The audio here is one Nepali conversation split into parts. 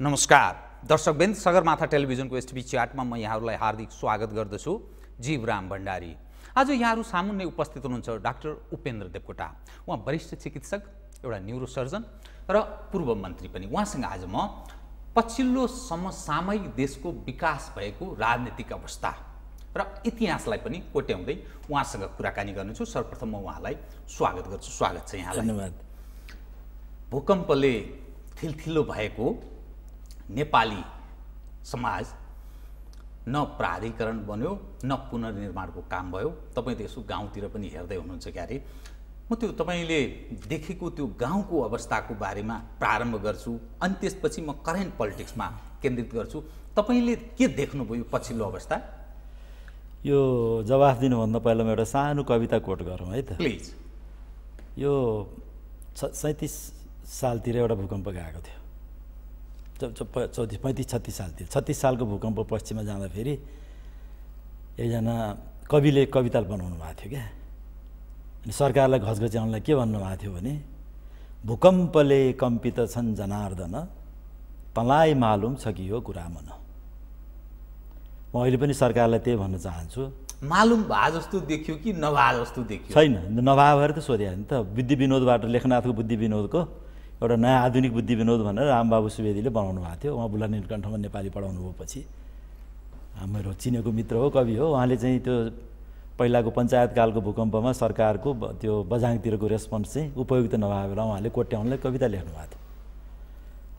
नमस्कार। दर्शकबिन्द सगरमाथा टेलिभिजनको एसटिभी च्याटमा म यहाँहरूलाई हार्दिक स्वागत गर्दछु। जीवराम भण्डारी। आज यहाँहरू सामुन्ने उपस्थित हुनुहुन्छ डाक्टर उपेन्द्र देवकोटा। उहाँ वरिष्ठ चिकित्सक एउटा न्युरोसर्जन र पूर्व मन्त्री पनि। उहाँसँग आज म पछिल्लो समसामयिक देशको विकास भएको राजनीतिक अवस्था र इतिहासलाई पनि कोट्याउँदै उहाँसँग कुराकानी गर्नेछु। सर्वप्रथम म उहाँलाई स्वागत गर्छु। स्वागत छ यहाँलाई। धन्यवाद। भूकम्पले थिलथिलो भएको नेपाली समाज न प्राधिकरण बन्यो न पुनर्निर्माणको काम भयो। तपाईँ त यसो गाउँतिर पनि हेर्दै हुनुहुन्छ क्यारे। म त्यो तपाईँले देखेको त्यो गाउँको अवस्थाको बारेमा प्रारम्भ गर्छु अनि त्यसपछि म करेन्ट पोलिटिक्समा केन्द्रित गर्छु। तपाईँले के देख्नुभयो पछिल्लो अवस्था? यो जवाफ दिनुभन्दा पहिला म एउटा सानो कविता कोट गरौँ है त। प्लिज। यो छ सैँतिस सालतिर एउटा भूकम्प गएको थियो। चौतिस पैँतिस छत्तिस सालतिर छत्तिस सालको भूकम्प पश्चिममा जाँदाखेरि एकजना कविले कविता बनाउनु भएको थियो क्या। अनि सरकारलाई घचघच्याउनलाई के भन्नुभएको थियो भने भूकम्पले कम्पित छन् जनार्दन तँलाई मालुम छ कि यो कुरा मन म अहिले पनि सरकारलाई त्यही भन्न चाहन्छु। मालुम भए जस्तो देखियो कि नभए जस्तो देखियो? छैन नभए भएर त सोधे नि त। बुद्धि विनोदबाट लेखनाथको बुद्धि विनोदको एउटा नयाँ आधुनिक बुद्धि विनोद भनेर रामबाबु सुवेदीले बनाउनु भएको थियो। उहाँ बुला नीलकण्ठमा नेपाली पढाउनु भयो पछि चिनेको मित्र हो कवि हो। उहाँले चाहिँ त्यो पहिलाको पञ्चायतकालको भूकम्पमा सरकारको त्यो बझाङतिरको रेस्पोन्स चाहिँ उपयुक्त नभए बेला उहाँले कोट्याउनलाई कविता लेख्नु भएको थियो।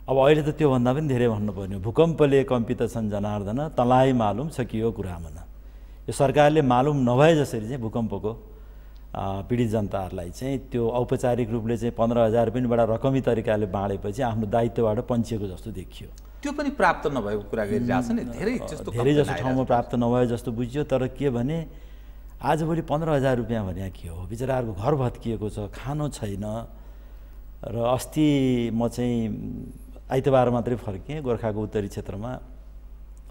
अब अहिले त त्योभन्दा पनि धेरै भन्नुपर्ने हो भूकम्पले कम्पित छन् जनार्दन तँलाई मालुम छ कि यो कुरा मन यो सरकारले मालुम नभए जसरी चाहिँ भूकम्पको पीडित जनताहरूलाई चाहिँ त्यो औपचारिक रूपले चाहिँ पन्ध्र हजार पनि बडा रकमी तरिकाले बाँडेपछि आफ्नो दायित्वबाट पन्छिएको जस्तो देखियो। त्यो पनि प्राप्त नभएको कुरा गरिरहेछ नि। धेरै जस्तो धेरै जसो complaint ठाउँमा प्राप्त नभए जस्तो बुझ्यो तर के भने आजभोलि पन्ध्र हजार रुपियाँ भने के हो? बिचराहरूको घर भत्किएको छ खानो छैन र अस्ति म चाहिँ आइतबार मात्रै फर्केँ गोर्खाको उत्तरी क्षेत्रमा।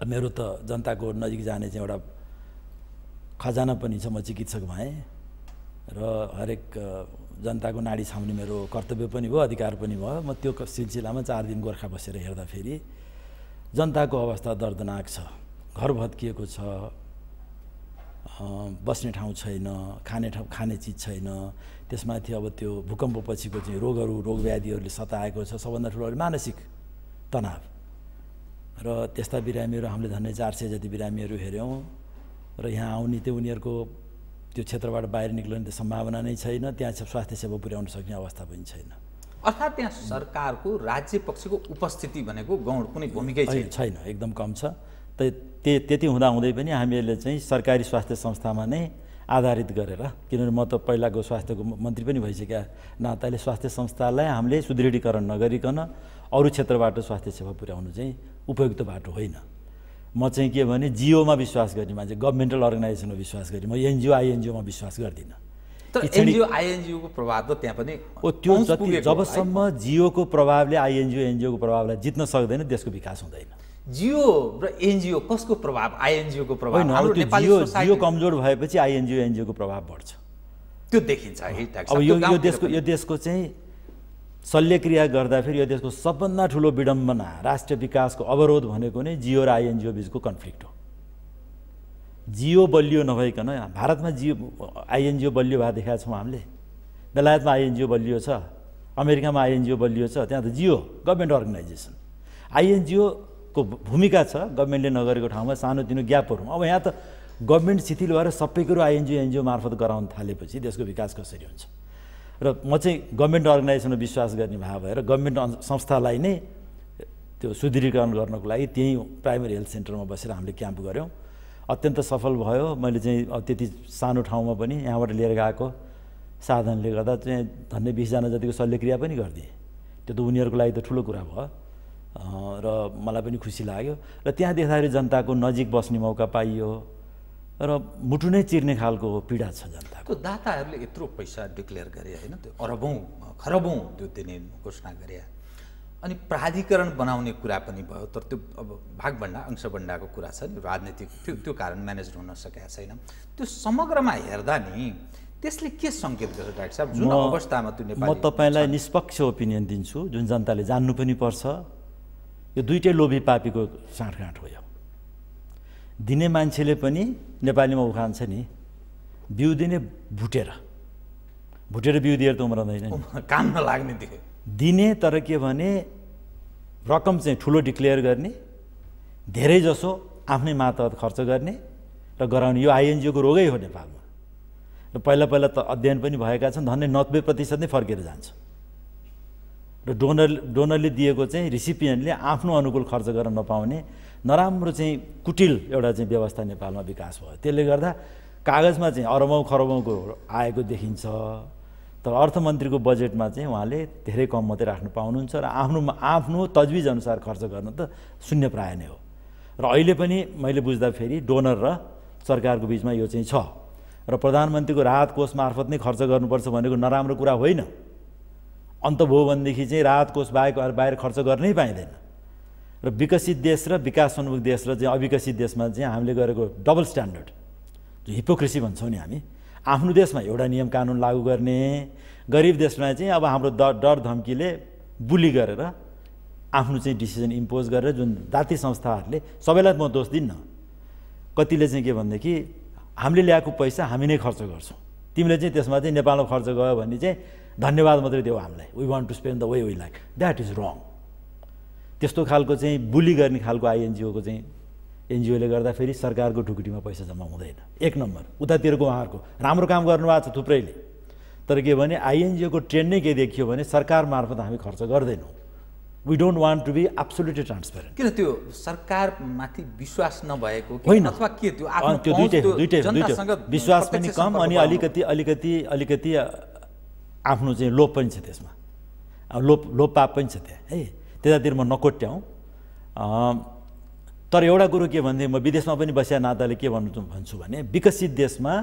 मेरो त जनताको नजिक जाने चाहिँ एउटा खजाना पनि छ म चिकित्सक भएँ। र हरेक जनताको नाडी छाउने मेरो कर्तव्य पनि भयो अधिकार पनि भयो। म त्यो सिलसिलामा चार दिन गोर्खा बसेर हेर्दाखेरि जनताको अवस्था दर्दनाक छ। घर भत्किएको छ बस्ने ठाउँ छैन खाने ठाउँ खाने चिज छैन। त्यसमाथि अब त्यो भूकम्प पछिको चाहिँ रोगहरू रोग व्याधिहरूले सताएको छ सबभन्दा ठुलो मानसिक तनाव। र त्यस्ता बिरामीहरू हामीले झन्डै चार सय जति बिरामीहरू हेऱ्यौँ। र यहाँ आउने त्यो उनीहरूको त्यो क्षेत्रबाट बाहिर निक्लने त सम्भावना नै छैन त्यहाँ स्वास्थ्य सेवा पुर्याउन सक्ने अवस्था पनि छैन। अर्थात् त्यहाँ सरकारको राज्य पक्षको उपस्थिति भनेको गौण कुनै भूमिकै छैन छैन। एकदम कम छ। त त्य त्यति हुँदाहुँदै पनि हामीहरूले चाहिँ सरकारी स्वास्थ्य संस्थामा नै आधारित गरेर किनभने म त पहिलाको स्वास्थ्यको मन्त्री पनि भइसकेका नाताले स्वास्थ्य संस्थालाई हामीले सुदृढीकरण नगरिकन अरू क्षेत्रबाट स्वास्थ्य सेवा पुर्याउनु चाहिँ उपयुक्त बाटो होइन। म चाहिँ के भने जियोमा विश्वास गर्ने मान्छे गभर्मेन्टल अर्गनाइजेसनमा विश्वास गर्ने म एनजिओ आइएनजिओमा विश्वास गर्दिनँ तर एनजिओ आइएनजिओको प्रभाव त त्यहाँ पनि ओ त्यो जति जबसम्म जियोको प्रभावले आइएनजिओ एनजिओको प्रभावलाई जित्न सक्दैन देशको विकास हुँदैन? जियो र एनजिओ कसको प्रभाव आइएनजिओको प्रभाव होइन जियो जियो कमजोर भएपछि आइएनजिओ एनजिओको प्रभाव बढ्छ त्यो देखिन्छ अब यो देशको यो देशको चाहिँ शल्यक्रिया गर्दाखेरि यो देशको सबभन्दा ठुलो विडम्बना राष्ट्रिय विकासको अवरोध भनेको नै जियो र आइएनजिओ बिचको कन्फ्लिक्ट हो। जियो बलियो नभइकन भारतमा जियो आइएनजिओ बलियो भए देखाएको छौँ हामीले। बेलायतमा आइएनजिओ बलियो छ अमेरिकामा आइएनजिओ बलियो छ त्यहाँ त जियो गभर्मेन्ट अर्गनाइजेसन। आइएनजिओको भूमिका छ गभर्मेन्टले नगरेको ठाउँमा सानोतिनो ग्यापहरू। अब यहाँ त गभर्मेन्ट शिथिल भएर सबै कुरो आइएनजिओ एनजिओ मार्फत गराउन थालेपछि देशको विकास कसरी हुन्छ? र म चाहिँ गभर्मेन्ट अर्गनाइजेसनमा विश्वास गर्ने भए भएर गभर्मेन्ट संस्थालाई नै त्यो सुदृढीकरण गर्नको लागि त्यहीँ प्राइमेरी हेल्थ सेन्टरमा बसेर हामीले क्याम्प गऱ्यौँ। अत्यन्त सफल भयो। मैले चाहिँ त्यति सानो ठाउँमा पनि यहाँबाट लिएर गएको। साधनले गर्दा चाहिँ झन्डै बिसजना जतिको शल्यक्रिया पनि गरिदिएँ। त्यो त उनीहरूको लागि त ठुलो कुरा भयो। र मलाई पनि खुसी लाग्यो। र त्यहाँ देख्दाखेरि जनताको नजिक बस्ने मौका पाइयो। र मुटु नै चिर्ने खालको पीडा छ जनताको। दाताहरूले यत्रो पैसा डिक्लेयर गरे होइन? त्यो अरबौँ खरबौँ त्यो दिने घोषणा गरे। अनि प्राधिकरण बनाउने कुरा पनि भयो तर त्यो अब भागभन्डा अंशभन्डाको कुरा छ नि राजनीतिक त्यो त्यो कारण म्यानेज हुन सकेका छैन। त्यो समग्रमा हेर्दा नि त्यसले के सङ्केत गर्छ डाक्टर साहब? जुन अवस्थामा त्यो म नेपाली तपाईँलाई निष्पक्ष ओपिनियन दिन्छु जुन जनताले जान्नु पनि पर्छ। यो दुइटै लोभी पापीको साँठगाँठ हो यो। दिने मान्छेले पनि नेपालीमा उखान छ नि बिउ दिने भुटेर। भुटेर बिउ दिएर त उम्रँदैन नि। काम नलाग्ने थियो दिने तर के भने रकम चाहिँ ठुलो डिक्लेयर गर्ने धेरै जसो आफ्नै मातहत खर्च गर्ने र गराउने। यो आइएनजिओको रोगै हो नेपालमा। र पहिला पहिला त अध्ययन पनि भएका छन् झन्डै नब्बे प्रतिशत नै फर्केर जान्छ। र डोनर डोनरले दिएको चाहिँ रिसिपिएन्टले आफ्नो अनुकूल खर्च गर्न नपाउने नराम्रो चाहिँ कुटिल एउटा चाहिँ व्यवस्था नेपालमा विकास भयो। त्यसले गर्दा कागजमा चाहिँ अरबौँ खरबौँको आएको देखिन्छ। तर अर्थमन्त्रीको बजेटमा चाहिँ उहाँले धेरै कम मात्रै राख्नु पाउनुहुन्छ र आफ्नो आफ्नो तजविज अनुसार खर्च गर्न त शून्य प्राय नै हो। र अहिले पनि मैले बुझ्दाखेरि डोनर र सरकारको बिचमा यो चाहिँ छ। र प्रधानमन्त्रीको राहत कोष मार्फत नै खर्च गर्नुपर्छ भनेको नराम्रो कुरा होइन। अन्त भयो भनेदेखि चाहिँ राहत कोष बाहेक बाहिर खर्च गर्नै पाइँदैन। र विकसित देश र विकासोन्मुख देश र चाहिँ अविकसित देशमा चाहिँ हामीले गरेको डबल स्ट्यान्डर्ड जो हिपोक्रेसी भन्छौँ नि हामी। आफ्नो देशमा एउटा नियम कानुन लागू गर्ने गरिब देशमा चाहिँ अब हाम्रो डर धम्कीले बुली गरेर आफ्नो चाहिँ डिसिजन इम्पोज गरेर जुन जाति संस्थाहरूले सबैलाई म दोष दिन्न। कतिले चाहिँ के भनेदेखि हामीले ल्याएको पैसा हामी नै खर्च गर्छौँ। तिमीले चाहिँ त्यसमा चाहिँ नेपालमा खर्च गयो भने चाहिँ धन्यवाद मात्रै देऊ हामीलाई। We want to spend the way we like that is wrong त्यस्तो खालको चाहिँ बुली गर्ने खालको आइएनजिओको चाहिँ एनजिओले गर्दाखेरि सरकारको ढुकुटीमा पैसा जम्मा हुँदैन। एक नम्बर। उतातिरको उहाँहरूको। राम्रो काम गर्नुभएको छ थुप्रैले। तर के भने आइएनजिओको ट्रेन्ड नै के देखियो भने सरकार मार्फत हामी खर्च गर्दैनौँ। We don't want to be absolutely transparent किन त्यो सरकारमाथि विश्वास नभएको कि होइन। अथवा के त्यो त्यो दुइटै दुइटै दुइटै विश्वास पनि कम अनि। अलिकति अलिकति अलिकति आफ्नो चाहिँ लोभ पनि छ त्यसमा। लोभ लोभ पाप पनि छ त्यहाँ। है? त्यतातिर म नकोट्याउँ। तर एउटा कुरो के भनेदेखि म विदेशमा पनि बसिया नाताले के भन्नु भन्छु भने विकसित देशमा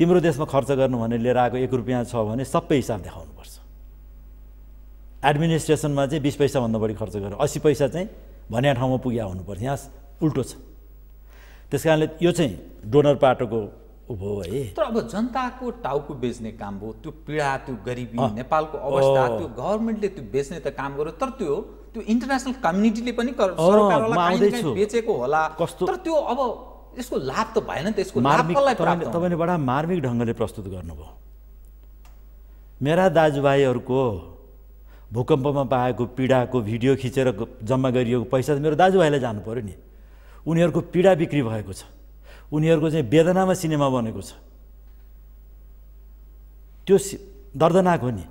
तिम्रो देशमा खर्च गर्नु भने लिएर आएको एक रुपियाँ छ भने सबै हिसाब देखाउनुपर्छ। एडमिनिस्ट्रेसनमा चाहिँ बिस पैसाभन्दा बढी खर्च गरेर अस्सी पैसा चाहिँ भन्या ठाउँमा पुग्या हुनुपर्छ। यहाँ उल्टो छ। त्यस कारणले यो चाहिँ डोनर पाटोको उ भयो है। तर अब जनताको टाउको बेच्ने काम भयो त्यो पीडा त्यो गरिबी। नेपालको अवस्था। त्यो गभर्मेन्टले त्यो बेच्ने त काम गर्यो तर त्यो त्यो इन्टरनेसनल कम्युनिटीले पनि बेचेको होला। कस्तो- तर त्यो अब यसको लाभ त भएन नि त यसको तपाईँले बडा मार्मिक ढङ्गले प्रस्तुत गर्नुभयो। मेरा दाजुभाइहरूको भूकम्पमा पाएको पीडाको भिडियो खिचेर जम्मा गरिएको पैसा त मेरो दाजुभाइलाई जानु पऱ्यो नि। उनीहरूको पीडा बिक्री भएको छ। उनीहरूको चाहिँ वेदनामा सिनेमा बनेको छ। त्यो सि- दर्दनाक हो नि।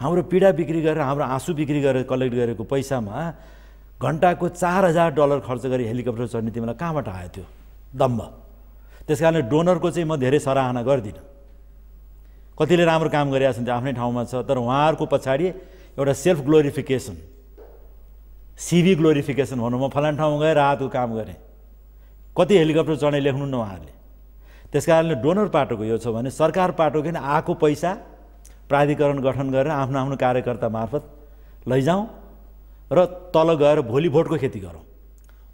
हाम्रो पीडा बिक्री गरेर हाम्रो आँसु बिक्री गरेर कलेक्ट गरेको पैसामा घन्टाको चार हजार डलर खर्च गरी हेलिकप्टर चढ्ने तिमीलाई कहाँबाट आयो त्यो दम्ब? त्यस कारणले डोनरको चाहिँ म धेरै सराहना गर्दिनँ। कतिले राम्रो काम गरिरहेको छन् त्यो आफ्नै ठाउँमा छ तर उहाँहरूको पछाडि एउटा सेल्फ ग्लोरिफिकेसन सिभी ग्लोरिफिकेसन भनौँ म फलाना ठाउँमा गएर राहतको काम गरेँ। कति हेलिकप्टर चढ्ने लेख्नु न उहाँहरूले? त्यस कारणले डोनर पाटोको यो छ भने सरकार पाटोको किन आएको पैसा प्राधिकरण गठन गरेर आफ्नो आफ्नो कार्यकर्ता मार्फत लैजाउँ र तल गएर भोलि भोटको खेती गरौँ।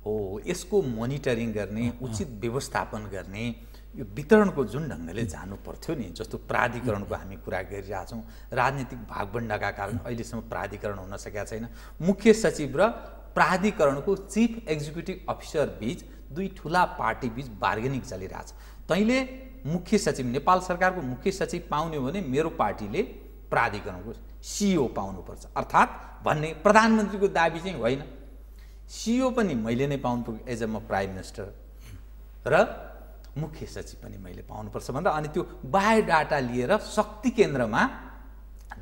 हो यसको मोनिटरिङ गर्ने उचित व्यवस्थापन गर्ने यो वितरणको जुन ढङ्गले जानु पर्थ्यो नि जस्तो प्राधिकरणको हामी कुरा गरिरहेछौँ राजनीतिक भागभण्डाका कारण अहिलेसम्म प्राधिकरण हुन सकेका छैन। मुख्य सचिव र प्राधिकरणको चिफ एक्जिक्युटिभ अफिसर बिच दुई ठुला पार्टी बिच बार्गेनिङ चलिरहेछ। तैँले मुख्य सचिव नेपाल सरकारको मुख्य सचिव पाउने हो भने मेरो पार्टीले प्राधिकरणको सिइओ पाउनुपर्छ। अर्थात् भन्ने प्रधानमन्त्रीको दाबी चाहिँ होइन। सिओ पनि मैले नै पाउनु पर्यो एज अ म प्राइम मिनिस्टर। र मुख्य सचिव पनि मैले पाउनुपर्छ भन्दा अनि त्यो बायोडाटा लिएर शक्ति केन्द्रमा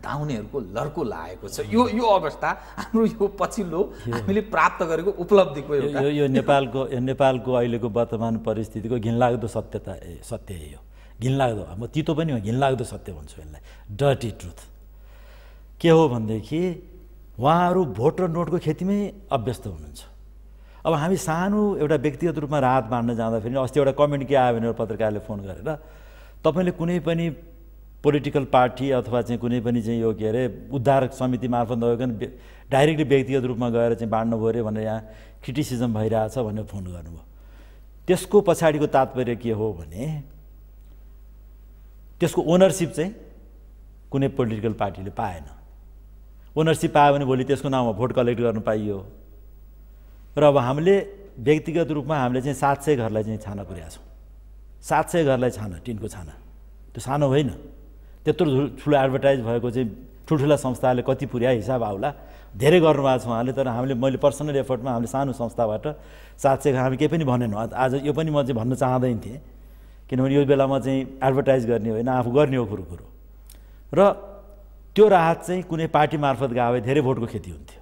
धाउनेहरूको लर्को लागेको छ। यो यो अवस्था हाम्रो यो पछिल्लो हामीले प्राप्त गरेको उपलब्धिको यो यो- यो नेपालको यो नेपालको अहिलेको वर्तमान परिस्थितिको घिनलाग्दो सत्यता ए सत्य हो। घिनलाग्दो म तितो पनि हो घिनलाग्दो सत्य भन्छु यसलाई। डर्टी ट्रुथ के हो भनेदेखि उहाँहरू भोट र नोटको खेतीमै अभ्यस्त हुनुहुन्छ। अब हामी सानो एउटा व्यक्तिगत रूपमा राहत बाँड्न जाँदाखेरि अस्ति एउटा कमेन्ट के आयो भने पत्रकारले फोन गरेर तपाईँले कुनै पनि पोलिटिकल पार्टी अथवा चाहिँ कुनै पनि चाहिँ यो के अरे उद्धार समिति मार्फत व्य- डाइरेक्टली व्यक्तिगत रूपमा गएर चाहिँ बाँड्नु पऱ्यो अरे भनेर यहाँ क्रिटिसिजम भइरहेछ भनेर फोन गर्नुभयो। त्यसको पछाडिको तात्पर्य के हो भने त्यसको ओनरसिप चाहिँ कुनै पोलिटिकल पार्टीले पाएन। ओनरसिप पायो भने भोलि त्यसको नाममा भोट कलेक्ट गर्नु पाइयो। र अब हामीले व्यक्तिगत रूपमा हामीले चाहिँ सात सय घरलाई चाहिँ छाना पुर्याएको छौँ। सात सय घरलाई छाना टिनको छाना। त्यो सानो होइन। त्यत्रो ठुलो एडभर्टाइज भएको चाहिँ ठुल्ठुला संस्थाले कति पुर्याए हिसाब आउला। धेरै गर्नुभएको छ उहाँले तर हामीले मैले पर्सनल एफर्टमा हामीले सानो संस्थाबाट सात सय हामी केही पनि भनेनौँ। आज यो पनि म चाहिँ भन्न चाहँदैन थिएँ। किनभने यो बेलामा चाहिँ एडभर्टाइज गर्ने होइन आफू गर्ने हो कुरो कुरो। र त्यो राहत चाहिँ कुनै पार्टी मार्फत गयो भए धेरै भोटको खेती हुन्थ्यो।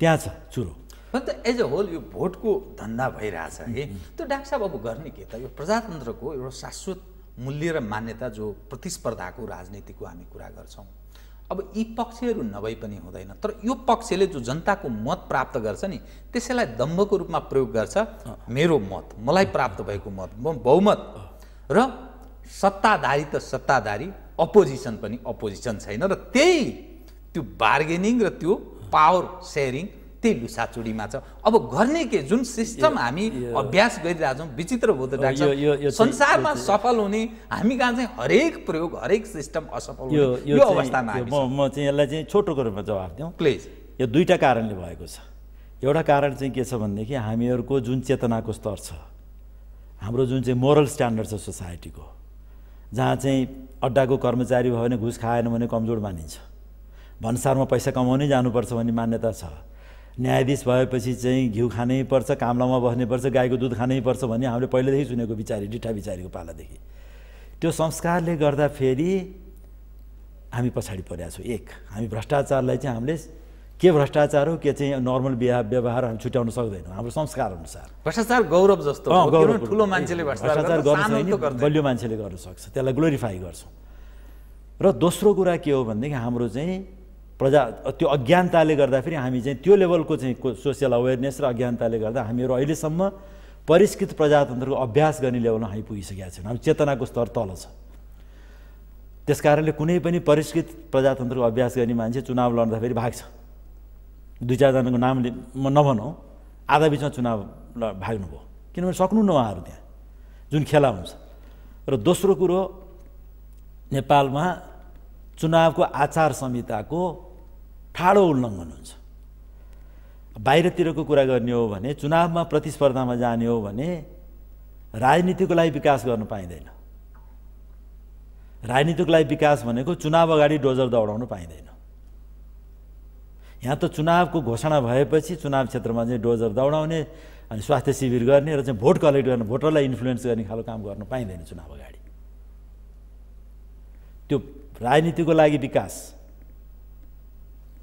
त्यहाँ छ चुरो अन्त एज अ होल यो भोटको धन्दा भइरहेछ है। त्यो डाक्टर साहब अब गर्ने के त? यो प्रजातन्त्रको एउटा शाश्वत मूल्य र मान्यता जो प्रतिस्पर्धाको राजनीतिको हामी कुरा गर्छौँ। अब यी पक्षहरू नभई पनि हुँदैन तर यो पक्षले जो जनताको मत प्राप्त गर्छ नि त्यसैलाई दम्भको रूपमा प्रयोग गर्छ मेरो मत मलाई प्राप्त भएको मत म बहुमत। र सत्ताधारी त सत्ताधारी अपोजिसन पनि अपोजिसन छैन र त्यही त्यो बार्गेनिङ र त्यो पावर सेयरिङ त्यही लुसाचुडीमा छ। अब गर्ने के? जुन सिस्टम हामी अभ्यास गरिरहेछौँ विचित्र यो चाहिँ- संसारमा सफल हुने हामी कहाँ चाहिँ हरेक प्रयोग हरेक सिस्टम असफल यो अवस्थामा म म चाहिँ यसलाई चाहिँ छोटो रूपमा जवाफ दिउँ। प्लिज यो दुईवटा कारणले भएको छ। एउटा कारण चाहिँ के छ भनेदेखि हामीहरूको जुन चेतनाको स्तर छ हाम्रो जुन चाहिँ मोरल स्ट्यान्डर्ड छ सोसाइटीको जहाँ चाहिँ अड्डाको कर्मचारी भयो भने घुस खाएन भने कमजोर मानिन्छ। भन्सारमा पैसा कमाउनै जानुपर्छ भन्ने मान्यता छ। न्यायाधीश भएपछि चाहिँ घिउ खानै पर्छ कामलामा बस्नुपर्छ गाईको दुध खानै पर्छ भन्ने हामीले पहिलेदेखि सुनेको बिचारी डिठा बिचारीको पालादेखि। त्यो संस्कारले गर्दाखेरि हामी पछाडि परेका छौँ। एक हामी भ्रष्टाचारलाई चाहिँ हामीले के भ्रष्टाचार हो के चाहिँ नर्मल व्यवहार व्यवहार हामी छुट्याउन सक्दैनौँ। हाम्रो संस्कार अनुसार। भ्रष्टाचार गौरव जस्तो ठुलो मान्छेले भ्रष्टाचार गर्नु। बलियो मान्छेले गर्न सक्छ त्यसलाई ग्लोरिफाई गर्छौँ। र दोस्रो कुरा के हो भनेदेखि हाम्रो चाहिँ प्रजा त्यो अज्ञानताले गर्दाखेरि हामी चाहिँ त्यो लेभलको चाहिँ सोसियल अवेरनेस र अज्ञानताले गर्दा हामीहरू अहिलेसम्म परिष्कृत प्रजातन्त्रको अभ्यास गर्ने लेभलमा हामी पुगिसकेका छैनौँ हाम्रो चेतनाको स्तर तल छ। त्यस कारणले कुनै पनि परिष्कृत प्रजातन्त्रको अभ्यास गर्ने मान्छे चुनाव लड्दाखेरि भाग्छ दुई चारजनाको नाम म नभनौँ आधा बिचमा चुनाव भाग्नुभयो। किनभने न उहाँहरू त्यहाँ जुन खेला हुन्छ। र दोस्रो कुरो नेपालमा चुनावको आचार संहिताको ठाडो उल्लङ्घन हुन्छ बाहिरतिरको कुरा गर्ने हो भने चुनावमा प्रतिस्पर्धामा जाने हो भने राजनीतिको लागि विकास गर्न पाइँदैन। राजनीतिको लागि विकास भनेको चुनाव अगाडि डोजर दौडाउन पाइँदैन। यहाँ त चुनावको घोषणा भएपछि चुनाव क्षेत्रमा चाहिँ डोजर दौडाउने अनि स्वास्थ्य शिविर गर्ने र चाहिँ भोट कलेक्ट गर्ने भोटरलाई इन्फ्लुएन्स गर्ने खालको काम गर्न पाइँदैन चुनाव अगाडि। त्यो राजनीतिको लागि विकास।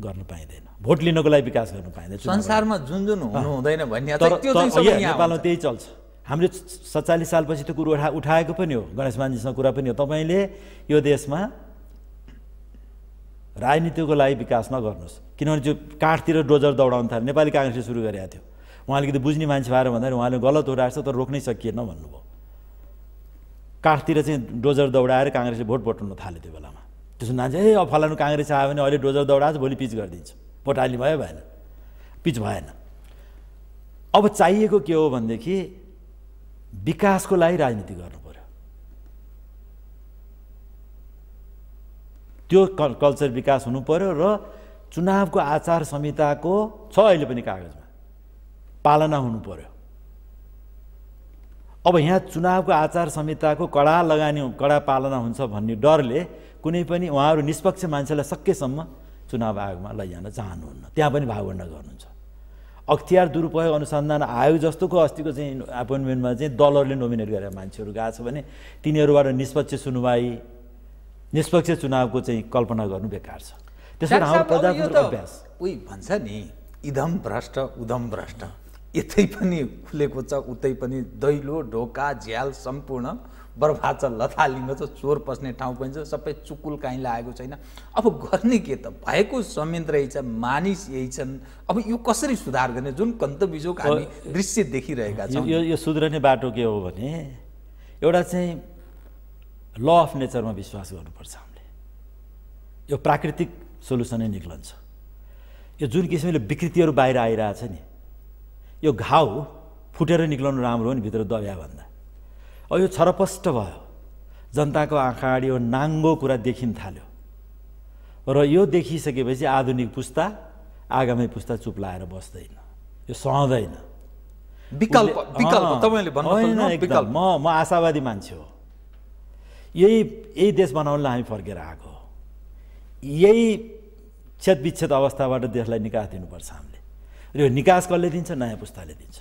गर्न पाइँदैन। भोट लिनको लागि विकास गर्न पाइँदैन। संसारमा जुन जुन हुनु हुँदैन भन्ने नेपालमा। त्यही चल्छ। हामीले सत्तालिस सालपछि त्यो कुरो उठा उठाएको पनि हो। गणेश मान्जीसँग कुरा पनि हो। तपाईँले यो देशमा राजनीतिको लागि विकास नगर्नुहोस्। किनभने त्यो काठतिर डोजर दौडाउन थाल्यो। नेपाली काङ्ग्रेसले सुरु गरेको थियो। उहाँले कि बुझ्ने मान्छे भएर भन्दाखेरि उहाँले गलत हो रहेछ तर रोक्नै सकिएन भन्नुभयो। काठतिर चाहिँ डोजर दौडाएर काङ्ग्रेसले भोट बटाउन थाल्यो त्यो बेलामा। त्यसो मान्छे ए अब फलानु काङ्ग्रेस आयो भने अहिले डोजर दौडाएको छ, भोलि पिच गरिदिन्छ। हाल्ने भयो भएन। पिच भएन। अब चाहिएको के हो भनेदेखि विकासको लागि राजनीति गर्नु पर्यो। त्यो कल्चर विकास हुनु पर्यो र चुनावको आचार संहिताको छ अहिले पनि कागजमा। पालना हुनु पर्यो। अब यहाँ चुनावको आचार संहिताको कडा लगानी कडा पालना हुन्छ भन्ने डरले कुनै पनि उहाँहरू निष्पक्ष मान्छेलाई सकेसम्म चुनाव आयोगमा लैजान चाहनुहुन्न। त्यहाँ पनि भागवण्ड गर्नुहुन्छ। अख्तियार दुरुपयोग अनुसन्धान आयोग जस्तोको अस्तिको चाहिँ एपोइन्टमेन्टमा चाहिँ दलहरूले नोमिनेट गरेर मान्छेहरू गएको छ भने तिनीहरूबाट निष्पक्ष सुनवाई निष्पक्ष चुनावको चाहिँ कल्पना गर्नु बेकार छ। त्यसबाट हाम्रो प्रजातन्त्र अभ्यास। उही भन्छ नि इधम भ्रष्ट उधम भ्रष्ट। यतै पनि खुलेको छ उतै पनि दैलो ढोका झ्याल सम्पूर्ण बर्बाद छ लथालिङ्ग छ चोर पस्ने ठाउँ पनि छ सबै चुकुल काहीँ लागेको छैन। अब गर्ने के त? भएको संयन्त्र यही छ मानिस यही छन्। अब यो कसरी सुधार गर्ने? जुन कन्तबिजोग हामी दृश्य देखिरहेका छौँ। यो यो सुध्रने बाटो के हो भने एउटा चाहिँ ल अफ नेचरमा विश्वास गर्नुपर्छ हामीले। यो प्राकृतिक सोल्युसनै निक्लन्छ। यो जुन किसिमले विकृतिहरू बाहिर आइरहेछ नि यो घाउ फुटेर निक्लाउनु राम्रो हो नि भित्र दब्या भन्दा। अब यो छरपष्ट भयो। जनताको आँखा अगाडि यो नाङ्गो कुरा देखिन थाल्यो र यो देखिसकेपछि आधुनिक पुस्ता आगामी पुस्ता चुप लाएर बस्दैन। यो सहँदैन। विकल्प म म आशावादी मान्छे हो। यही यही देश बनाउनलाई हामी फर्केर आएको हो। यही छेद विच्छेद अवस्थाबाट देशलाई निकास दिनुपर्छ हामीले। र यो निकास कसले दिन्छ? नयाँ पुस्ताले दिन्छ।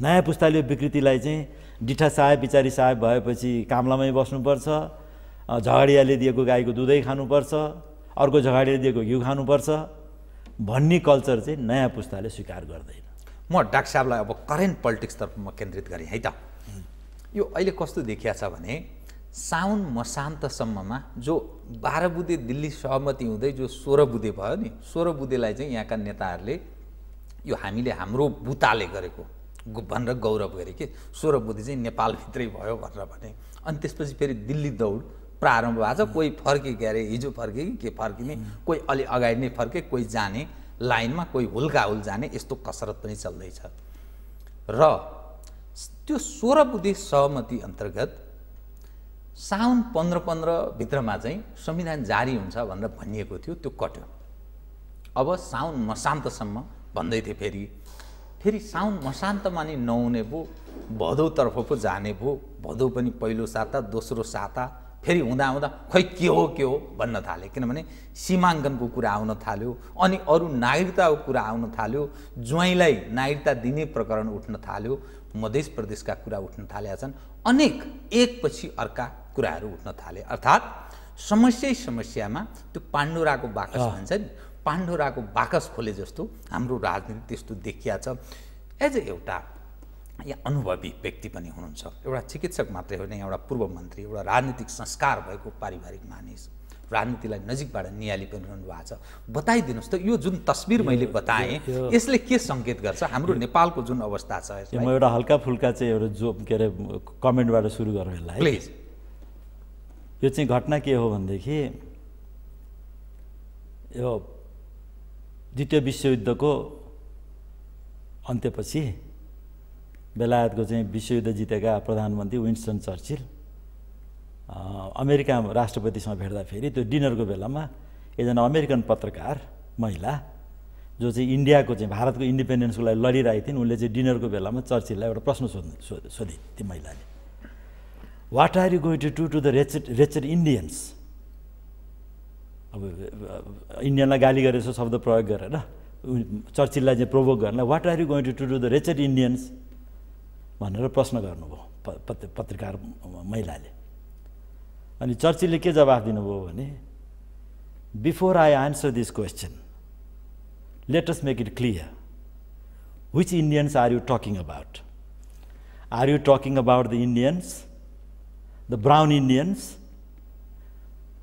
नयाँ पुस्ताले यो विकृतिलाई चाहिँ डिठा साहेब बिचारी साहेब भएपछि कामलामै बस्नुपर्छ। झगडियाले दिएको गाईको दुधै खानुपर्छ। अर्को झगडियाले दिएको घिउ खानुपर्छ। भन्ने कल्चर चाहिँ नयाँ पुस्ताले स्वीकार गर्दैन। म डाक्टर साहबलाई अब करेन्ट पोलिटिक्सतर्फ म केन्द्रित गरेँ है त। यो अहिले कस्तो देखिया छ भने साउन मसान्तसम्ममा जो बाह्र बुधे दिल्ली सहमति हुँदै जो सोह्र बुधे भयो नि सोह्र बुधेलाई चाहिँ यहाँका नेताहरूले यो हामीले हाम्रो बुताले गरेको भनेर गौरव गरे कि सोह्र बुधे चाहिँ नेपालभित्रै भयो भनेर भने। अनि त्यसपछि फेरि दिल्ली दौड प्रारम्भ भएको छ। कोही फर्के के अरे हिजो फर्के कि के फर्किने कोही अलि अगाडि नै फर्के कोही जाने लाइनमा कोही हुल्काहुल जाने यस्तो कसरत पनि चल्दैछ। र त्यो सोह्र बुधे सहमति अन्तर्गत साउन पन्ध्र पन्ध्रभित्रमा चाहिँ संविधान जारी हुन्छ भनेर भनिएको थियो त्यो कट्यो। अब साउन मसान्तसम्म भन्दै थियो फेरि। फेरि साउन मसान्तमा नि नहुने भो भदौतर्फ पो जाने भो भदौ पनि पहिलो साता दोस्रो साता फेरि हुँदा हुँदा खै के हो के हो भन्न थाले। किनभने सीमाङ्कनको कुरा आउन थाल्यो अनि अरू नागरिकताको कुरा आउन थाल्यो ज्वाइँलाई नागरिकता दिने प्रकरण उठ्न थाल्यो मध्य प्रदेशका कुरा उठ्न थालेका छन् अनेक एकपछि अर्का कुराहरू उठ्न थाले। अर्थात् समस्यै समस्यामा त्यो पाण्डुराको बाकस भन्छ नि पाण्डुराको बाकस खोले जस्तो हाम्रो राजनीति त्यस्तो देखिया छ। एज एउटा यहाँ अनुभवी व्यक्ति पनि हुनुहुन्छ। एउटा चिकित्सक मात्रै होइन एउटा पूर्व मन्त्री एउटा राजनीतिक संस्कार भएको पारिवारिक मानिस। राजनीतिलाई नजिकबाट नियाली पनि रहनु भएको छ। बताइदिनुहोस् त यो जुन तस्बिर मैले बताएँ यो- यसले के सङ्केत गर्छ? हाम्रो नेपालको जुन अवस्था छ यो म एउटा हल्का फुल्का चाहिँ एउटा जो के अरे कमेन्टबाट सुरु गरौँ यसलाई। प्लिज यो चाहिँ घटना के हो भनेदेखि यो द्वितीय विश्वयुद्धको अन्त्यपछि बेलायतको चाहिँ विश्वयुद्ध जितेका प्रधानमन्त्री विन्स्टन चर्चिल अमेरिका राष्ट्रपतिसँग भेट्दाखेरि त्यो डिनरको बेलामा एकजना अमेरिकन पत्रकार महिला जो चाहिँ इन्डियाको चाहिँ भारतको इन्डिपेन्डेन्सको लागि लडिरहेकी थिइन् उनले चाहिँ डिनरको बेलामा चर्चिललाई एउटा प्रश्न सोध्नु सोधिन् ती महिलाले। What are you going to to the wretched wretched Indians अब इन्डियनलाई गाली गरेर शब्द प्रयोग गरेर चर्चिललाई चाहिँ प्रोभोक गर्नलाई what are you going to do the wretched Indians भनेर प्रश्न गर्नुभयो पत्र पत्रकार महिलाले। अनि चर्चिलले के जवाफ दिनुभयो भने before I answer this question let us make it clear which Indians are you talking about are you talking about the Indians the brown Indians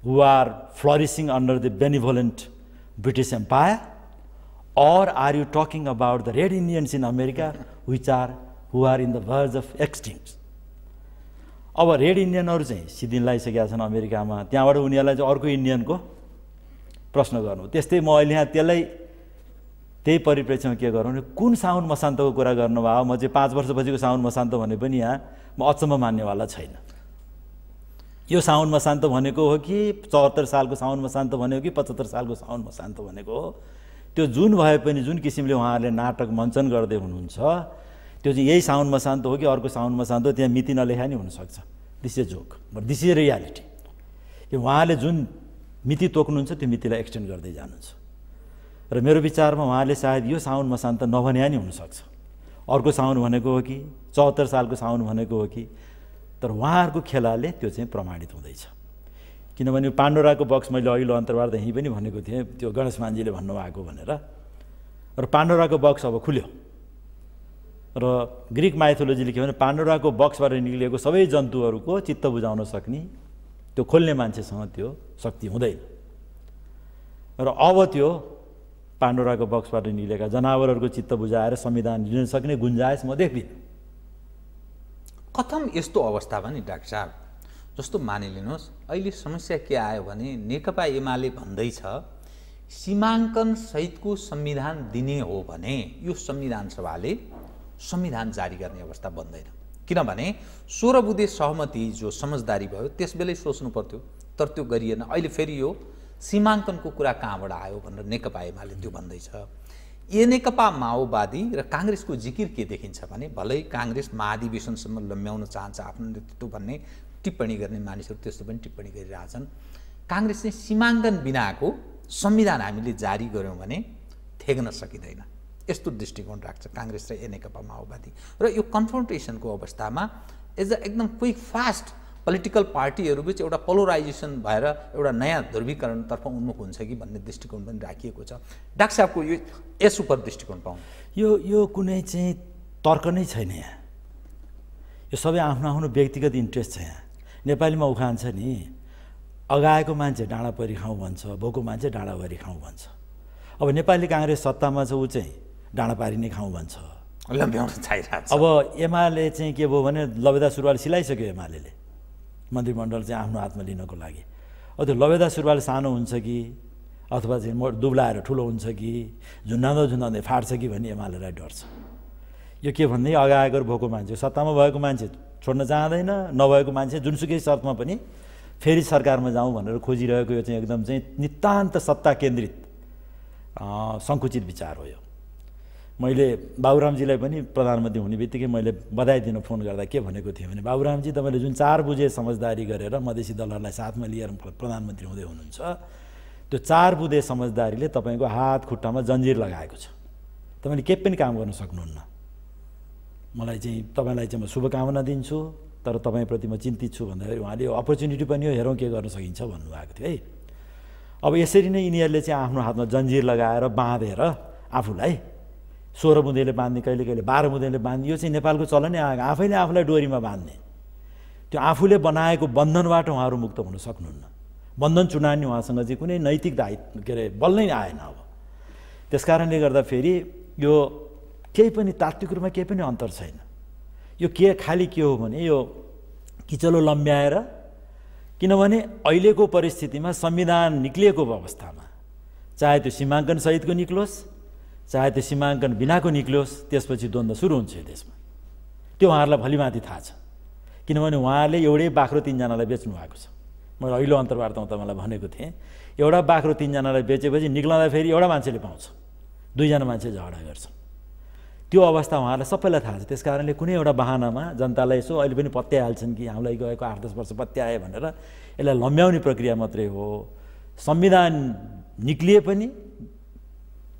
who are flourishing under the benevolent British Empire? Or are you talking about the red Indians in America which are who are in the verge of extinct? अब रेड इन्डियनहरू चाहिँ सिद्धिन लगाइसकेका छन् अमेरिकामा त्यहाँबाट उनीहरूलाई चाहिँ अर्को इन्डियनको प्रश्न गर्नु त्यस्तै म अहिले यहाँ त्यसलाई त्यही परिप्रेक्ष्यमा के गरौँ भने कुन साउन मसान्तको कुरा गर्नुभयो म चाहिँ पाँच वर्षपछिको साउन मसान्त भने पनि यहाँ म अचम्म मान्नेवाला छैन यो साउन मसान्त भनेको हो कि चौहत्तर सालको साउन मसान्त भनेको कि पचहत्तर सालको साउन मसान्त भनेको हो? त्यो जुन भए पनि जुन किसिमले उहाँहरूले नाटक मञ्चन गर्दै हुनुहुन्छ त्यो चाहिँ यही साउन मसान्त हो कि अर्को साउन मसान्त हो? त्यहाँ मिति नलेखा नि हुनसक्छ। This is joke but this is reality यो उहाँले जुन मिति तोक्नुहुन्छ त्यो मितिलाई एक्सटेन्ड गर्दै जानुहुन्छ। र मेरो विचारमा उहाँले सायद यो साउन मसान्त नभने नि हुनसक्छ। अर्को साउन भनेको हो कि चौहत्तर सालको साउन भनेको हो कि तर उहाँहरूको खेलाले त्यो चाहिँ प्रमाणित हुँदैछ। किनभने पाण्डोराको बक्स मैले अघिल्लो अन्तर्वार्ता यहीँ पनि भनेको थिएँ त्यो गणेश मान्जीले भन्नुभएको भनेर। र पाण्डोराको बक्स अब खुल्यो। र ग्रिक माइथोलोजीले के भने पाण्डोराको बक्सबाट निक्लिएको सबै जन्तुहरूको चित्त बुझाउन सक्ने त्यो खोल्ने मान्छेसँग त्यो शक्ति हुँदैन। र अब त्यो पाण्डोराको बक्सबाट निक्लेका जनावरहरूको चित्त बुझाएर संविधान लिन सक्ने गुन्जायस म देख्दिनँ। कथम यस्तो अवस्था भने डाक्टर साहब जस्तो मानिलिनुहोस् अहिले समस्या के आयो भने नेकपा एमाले भन्दैछ सीमाङ्कन सहितको संविधान दिने हो भने यो संविधान सभाले संविधान जारी गर्ने अवस्था बन्दैन। किनभने सोह्र बुधे सहमति जो समझदारी भयो त्यस बेलै सोच्नु पर्थ्यो तर त्यो गरिएन। अहिले फेरि यो सीमाङ्कनको कुरा कहाँबाट आयो भनेर नेकपा एमाले त्यो भन्दैछ। ए नेकपा माओवादी र काङ्ग्रेसको जिकिर के देखिन्छ भने भलै काङ्ग्रेस महाधिवेशनसम्म लम्ब्याउन चाहन्छ आफ्नो नेतृत्व भन्ने टिप्पणी गर्ने मानिसहरू त्यस्तो पनि टिप्पणी गरिरहेछन्। काङ्ग्रेस चाहिँ सीमाङ्कन बिनाको संविधान हामीले जारी गऱ्यौँ भने थेग्न सकिँदैन। यस्तो दृष्टिकोण राख्छ काङ्ग्रेस र ए नेकपा माओवादी र यो कन्फ्रन्टेसनको अवस्थामा एज अ एकदम क्विक फास्ट पोलिटिकल पार्टीहरूबिच एउटा पोलराइजेसन भएर एउटा नयाँ ध्रुवीकरणतर्फ उन्मुख हुन्छ कि भन्ने दृष्टिकोण पनि राखिएको छ। डाक्टर साहबको यो यस उप दृष्टिकोण पाउँ यो यो कुनै चाहिँ तर्क नै छैन यहाँ। यो सबै आफ्नो आफ्नो व्यक्तिगत इन्ट्रेस्ट छ यहाँ। नेपालीमा उखान छ नि अगाएको मान्छे डाँडा परि खाउँ भन्छ भोको मान्छे डाँडा गरी खाउँ भन्छ। अब नेपाली काङ्ग्रेस सत्तामा छ ऊ चाहिँ डाँडा पारी नै खाउँ भन्छ। लम्ब्याउन चाहिरहेको अब एमाले चाहिँ के भयो भने लबेदा सुरुवाल सिलाइसक्यो एमाले। मन्त्रीमण्डल चाहिँ आफ्नो हातमा लिनको लागि। अब त्यो लबेदा सुरुवाल सानो हुन्छ कि? अथवा चाहिँ म दुब्लाएर ठुलो हुन्छ कि? झुन्डाउँदा झुन्डाउँदै फाट्छ कि भन्ने एमालेलाई डर छ यो के भन्दै अगाएको भोको मान्छे सत्तामा भएको मान्छे छोड्न चाहँदैन नभएको मान्छे जुनसुकै शर्तमा पनि फेरि सरकारमा जाउँ भनेर खोजिरहेको यो चाहिँ एकदम चाहिँ नितान्त सत्ता केन्द्रित सङ्कुचित विचार हो यो। मैले बाबुरामजीलाई पनि प्रधानमन्त्री हुने बित्तिकै मैले बधाई दिन फोन गर्दा के भनेको थिएँ भने बाबुरामजी तपाईँले जुन चार बुझे समझदारी गरेर मधेसी दलहरूलाई साथमा लिएर प्रधानमन्त्री हुँदै हुनुहुन्छ त्यो चार बुधे समझदारीले तपाईँको हात खुट्टामा जन्जिर लगाएको छ। तपाईँले केही पनि काम गर्न सक्नुहुन्न। मलाई चाहिँ तपाईँलाई चाहिँ म शुभकामना दिन्छु तर तपाईँप्रति म चिन्तित छु भन्दाखेरि उहाँले अपर्च्युनिटी पनि हो हेरौँ के गर्न सकिन्छ भन्नुभएको थियो है। अब यसरी नै यिनीहरूले चाहिँ आफ्नो हातमा जन्जिर लगाएर बाँधेर आफूलाई सोह्र बुँदेले बाँध्ने कहिले कहिले बाह्र बुँदेले बाँध्ने यो चाहिँ नेपालको चलनै आएको। आफैले आफूलाई डोरीमा बाँध्ने। त्यो आफूले बनाएको बन्धनबाट उहाँहरू मुक्त हुन सक्नुहुन्न। बन्धन चुनानी उहाँसँग चाहिँ कुनै नैतिक दायित्व के अरे बल नै आएन अब। त्यस कारणले गर्दा फेरि यो केही पनि तात्विक रूपमा केही पनि अन्तर छैन। यो के खालि के हो भने यो किचलो लम्ब्याएर किनभने अहिलेको परिस्थितिमा संविधान निक्लिएको अवस्थामा चाहे त्यो सीमाङ्कन सहितको निक्लोस् चाहे त्यो सीमाङ्कन बिनाको निक्लियोस् त्यसपछि द्वन्द्व सुरु हुन्छ यो देशमा। त्यो उहाँहरूलाई भलिमाथि थाहा छ। किनभने उहाँले एउटै बाख्रो तिनजनालाई बेच्नु भएको छ। मैले अहिलो अन्तर्वार्तामा तपाईँलाई भनेको थिएँ एउटा बाख्रो तिनजनालाई बेचेपछि निक्लँदा फेरि एउटा मान्छेले पाउँछ। दुईजना मान्छे झगडा गर्छ। त्यो अवस्था उहाँहरूलाई सबैलाई थाहा छ। त्यस कारणले कुनै एउटा बाहनामा जनतालाई यसो अहिले पनि पत्याइहाल्छन् कि हामीलाई गएको आठ दस वर्ष पत्याए भनेर यसलाई लम्ब्याउने प्रक्रिया मात्रै हो। संविधान निक्लिए पनि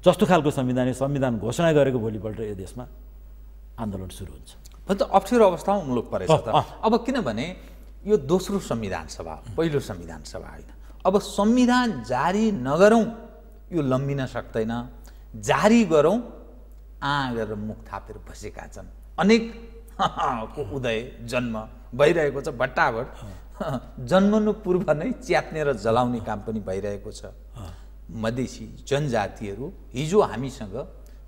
जस्तो खालको संविधान संविधान घोषणा गरेको भोलिपल्ट यो देशमा आन्दोलन सुरु हुन्छ। त अप्ठ्यारो अवस्थामा मुलुक परेछ त। अब किनभने यो दोस्रो संविधान सभा पहिलो संविधान सभा होइन। अब संविधान जारी नगरौँ यो लम्बिन सक्दैन। जारी गरौँ आ गरेर मुख थापेर बसेका छन्। अनेक को उदय जन्म भइरहेको छ भट्टाभट जन्मनु पूर्व नै च्यात्ने र जलाउने काम पनि भइरहेको छ। मधेसी जनजातिहरू हिजो हामीसँग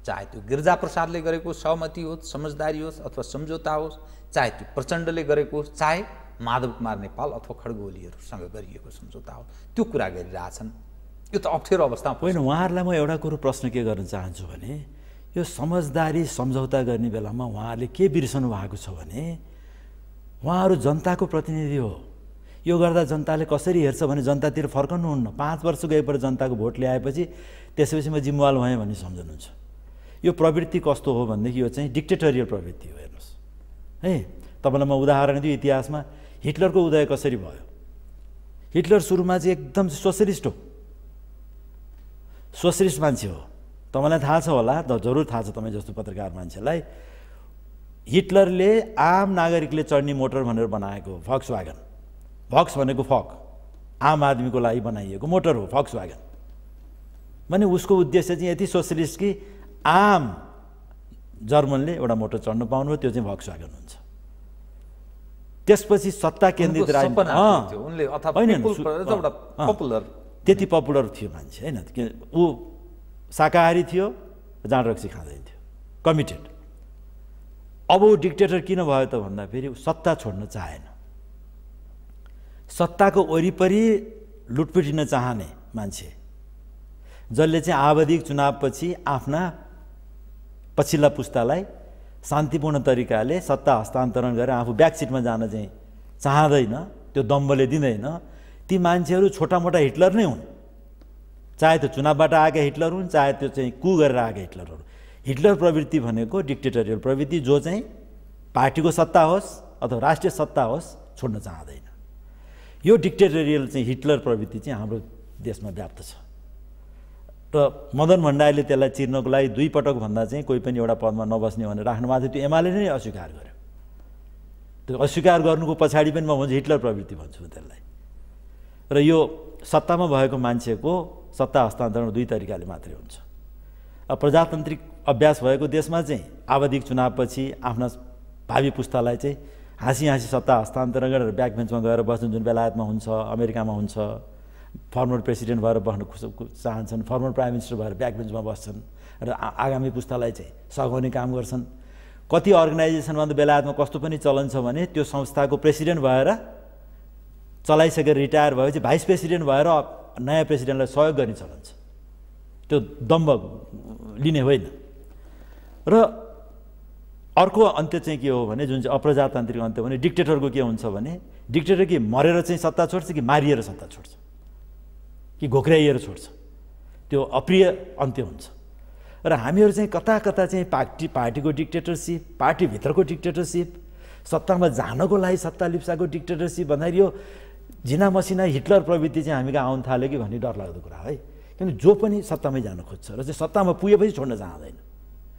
चाहे त्यो गिर्जा प्रसादले गरेको सहमति होस् समझदारी होस् अथवा सम्झौता होस् चाहे त्यो प्रचण्डले गरेको होस् चाहे माधव कुमार नेपाल अथवा खड्गोलीहरूसँग गरिएको सम्झौता हो त्यो कुरा गरिरहेछन्। यो त अप्ठ्यारो अवस्था होइन उहाँहरूलाई म एउटा कुरो प्रश्न के गर्न चाहन्छु भने यो समझदारी सम्झौता गर्ने बेलामा उहाँहरूले के बिर्सनु भएको छ भने उहाँहरू जनताको प्रतिनिधि हो। यो गर्दा जनताले कसरी हेर्छ भने जनतातिर फर्कनुहुन्न। पाँच वर्ष गएपछि जनताको भोट ल्याएपछि त्यसपछि म जिम्मेवाल भएँ भन्ने सम्झनुहुन्छ। यो प्रवृत्ति कस्तो हो भनेदेखि यो चाहिँ डिक्टेटरियल प्रवृत्ति हो हेर्नुहोस्। है तपाईँलाई म उदाहरण दिएँ इतिहासमा। हिटलरको उदय कसरी भयो? हिटलर सुरुमा चाहिँ एकदम सोसलिस्ट हो। सोसलिस्ट मान्छे हो। तपाईँलाई थाहा छ होला जरुर थाहा छ तपाईँ जस्तो पत्रकार मान्छेलाई। हिटलरले आम नागरिकले चढ्ने मोटर भनेर बनाएको फक्स वागन फक्स भनेको फक। आम आदमीको लागि बनाइएको मोटर हो फक्स वागन। भने उसको उद्देश्य चाहिँ यति सोसलिस्ट कि आम जर्मनले एउटा मोटर चढ्नु पाउनु त्यो चाहिँ भक्स वागन हुन्छ। त्यसपछि सत्ता केन्द्रित त्यति पपुलर थियो मान्छे होइन? ऊ शाकाहारी थियो जाँड रक्सी खाँदैन थियो। कमिटेड अब ऊ डिक्टेटर किन भयो त भन्दा फेरि सत्ता छोड्न चाहेन। सत्ताको वरिपरि लुटपुटिन चाहने मान्छे। जसले चाहिँ आवधिक चुनावपछि आफ्ना पछिल्ला पुस्तालाई शान्तिपूर्ण तरिकाले सत्ता हस्तान्तरण गरेर आफू ब्याकसिटमा जान चाहिँ चाहँदैन त्यो दम्बले दिँदैन ती मान्छेहरू छोटामोटा हिटलर नै हुन्। चाहे त्यो चुनावबाट आएका हिटलर हुन् चाहे त्यो चाहिँ कु गरेर आएका हिटलरहरू हिटलर प्रवृत्ति भनेको डिक्टेटरियल प्रवृत्ति जो चाहिँ पार्टीको सत्ता होस् अथवा राष्ट्रिय सत्ता होस् छोड्न चाहँदैन। यो डिक्टेटरियल चाहिँ हिटलर प्रवृत्ति चाहिँ हाम्रो देशमा व्याप्त छ। र मदन भण्डारीले त्यसलाई चिर्नको लागि दुई पटक भन्दा चाहिँ कोही पनि एउटा पदमा नबस्ने भनेर राख्नुभएको थियो। त्यो एमाले नै अस्वीकार गर्यो। त्यो अस्वीकार गर्नुको पछाडि पनि म भन्छु हिटलर प्रवृत्ति भन्छु त्यसलाई। र यो सत्तामा भएको मान्छेको सत्ता हस्तान्तरण दुई तरिकाले मात्रै हुन्छ। अब प्रजातान्त्रिक अभ्यास भएको देशमा चाहिँ आवधिक चुनावपछि आफ्ना भावी पुस्तालाई चाहिँ हाँसी हाँसी सत्ता हस्तान्तरण गरेर ब्याक बेन्चमा गएर बस्नु जुन बेलायतमा हुन्छ अमेरिकामा हुन्छ फर्मर प्रेसिडेन्ट भएर बस्न चाहन्छन् फर्मर प्राइम मिनिस्टर भएर ब्याक बेन्चमा बस्छन् र आगामी पुस्तालाई चाहिँ सघाउने काम गर्छन्। कति अर्गनाइजेसनमा त बेलायतमा कस्तो पनि चलन छ भने त्यो संस्थाको प्रेसिडेन्ट भएर चलाइसकेर रिटायर भएपछि भाइस प्रेसिडेन्ट भएर नयाँ प्रेसिडेन्टलाई सहयोग गर्ने चलन छ। त्यो दम्ब लिने होइन। र अर्को अन्त्य चाहिँ के हो भने जुन चाहिँ अप्रजातान्त्रिक अन्त्य भने डिक्टेटरको के हुन्छ भने डिक्टेटर कि मरेर चाहिँ सत्ता छोड्छ कि मारिएर सत्ता छोड्छ? कि घोक्राइएर छोड्छ? त्यो अप्रिय अन्त्य हुन्छ। र हामीहरू चाहिँ कता कता चाहिँ पार्टी पार्टीको डिक्टेटरसिप पार्टीभित्रको डिक्टेटरसिप सत्तामा जानको लागि सत्ता लिप्साको डिक्टेटरसिप भन्दाखेरि यो झिना मसिना हिटलर प्रवृत्ति चाहिँ हामी कहाँ आउनु थाल्यो कि भन्ने डरलाग्दो कुरा है। किनभने जो पनि सत्तामै जान खोज्छ र चाहिँ सत्तामा पुगेपछि छोड्न चाहँदैन।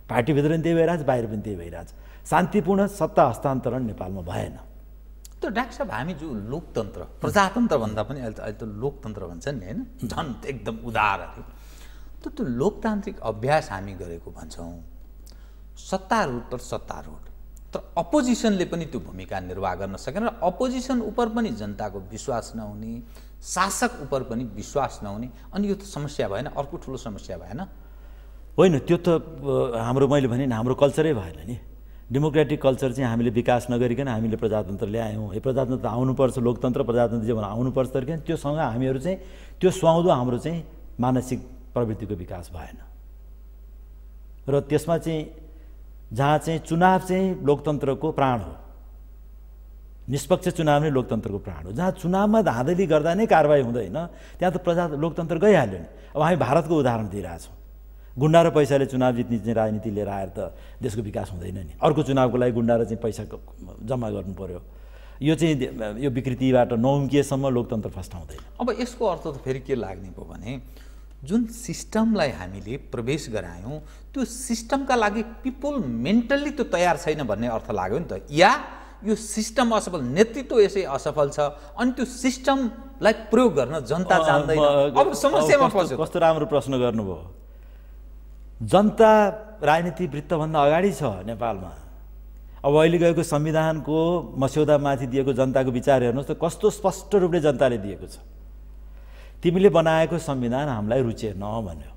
पार्टीभित्र पनि त्यही भइरहेछ बाहिर पनि त्यही भइरहेछ। शान्तिपूर्ण सत्ता हस्तान्तरण नेपालमा भएन। त्यो डाक्टर साहब हामी जो लोकतन्त्र प्रजातन्त्र भन्दा पनि अहिले त अहिले त लोकतन्त्र भन्छ नि होइन? झन् एकदम उदार अरे। त त्यो लोकतान्त्रिक अभ्यास हामी गरेको भन्छौँ सत्तारूढ तर सत्तारूढ। तर अपोजिसनले पनि त्यो भूमिका निर्वाह गर्न सकेन र अपोजिसन उप पनि जनताको विश्वास नहुने शासक उप पनि विश्वास नहुने अनि यो त समस्या भएन अर्को ठुलो समस्या भएन। होइन त्यो त हाम्रो मैले भने हाम्रो कल्चरै भएन नि। डेमोक्रेटिक कल्चर चाहिँ हामीले विकास नगरिकन हामीले प्रजातन्त्र ल्यायौँ है। प्रजातन्त्र आउनुपर्छ लोकतन्त्र प्रजातन्त्र जीवन आउनुपर्छ तर त्योसँग हामीहरू चाहिँ त्यो सुहाउँदो हाम्रो चाहिँ मानसिक प्रवृत्तिको विकास भएन। र त्यसमा चाहिँ जहाँ चाहिँ चुनाव चाहिँ लोकतन्त्रको प्राण हो निष्पक्ष चुनाव नै लोकतन्त्रको प्राण हो। जहाँ चुनावमा धाँधली गर्दा नै कारवाही हुँदैन त्यहाँ त प्रजा लोकतन्त्र गइहाल्यो नि। अब हामी भारतको उदाहरण दिइरहेछौँ। गुन्डा र पैसाले चुनाव जित्ने चाहिँ राजनीति लिएर आएर त देशको विकास हुँदैन नि। अर्को चुनावको लागि गुन्डा र चाहिँ पैसा जम्मा गर्नु पऱ्यो यो चाहिँ यो विकृतिबाट नौम्किएसम्म लोकतन्त्र फस्टाउँदैन अब यसको अर्थ त फेरि के लाग्ने भयो भने जुन सिस्टमलाई हामीले प्रवेश गरायौँ त्यो सिस्टमका लागि पिपुल मेन्टल्ली त्यो तयार छैन भन्ने अर्थ लाग्यो नि त। या यो सिस्टम असफल नेतृत्व यसै असफल छ अनि त्यो सिस्टमलाई प्रयोग गर्न जनता जान्दैन। अब समस्यामा कस्तो राम्रो प्रश्न गर्नुभयो? जनता राजनीति वृत्तभन्दा अगाडि छ नेपालमा। अब अहिले गएको संविधानको मस्यौदामाथि दिएको जनताको विचार हेर्नुहोस् त कस्तो स्पष्ट रूपले जनताले दिएको छ। तिमीले बनाएको संविधान हामीलाई रुचेन भन्यो।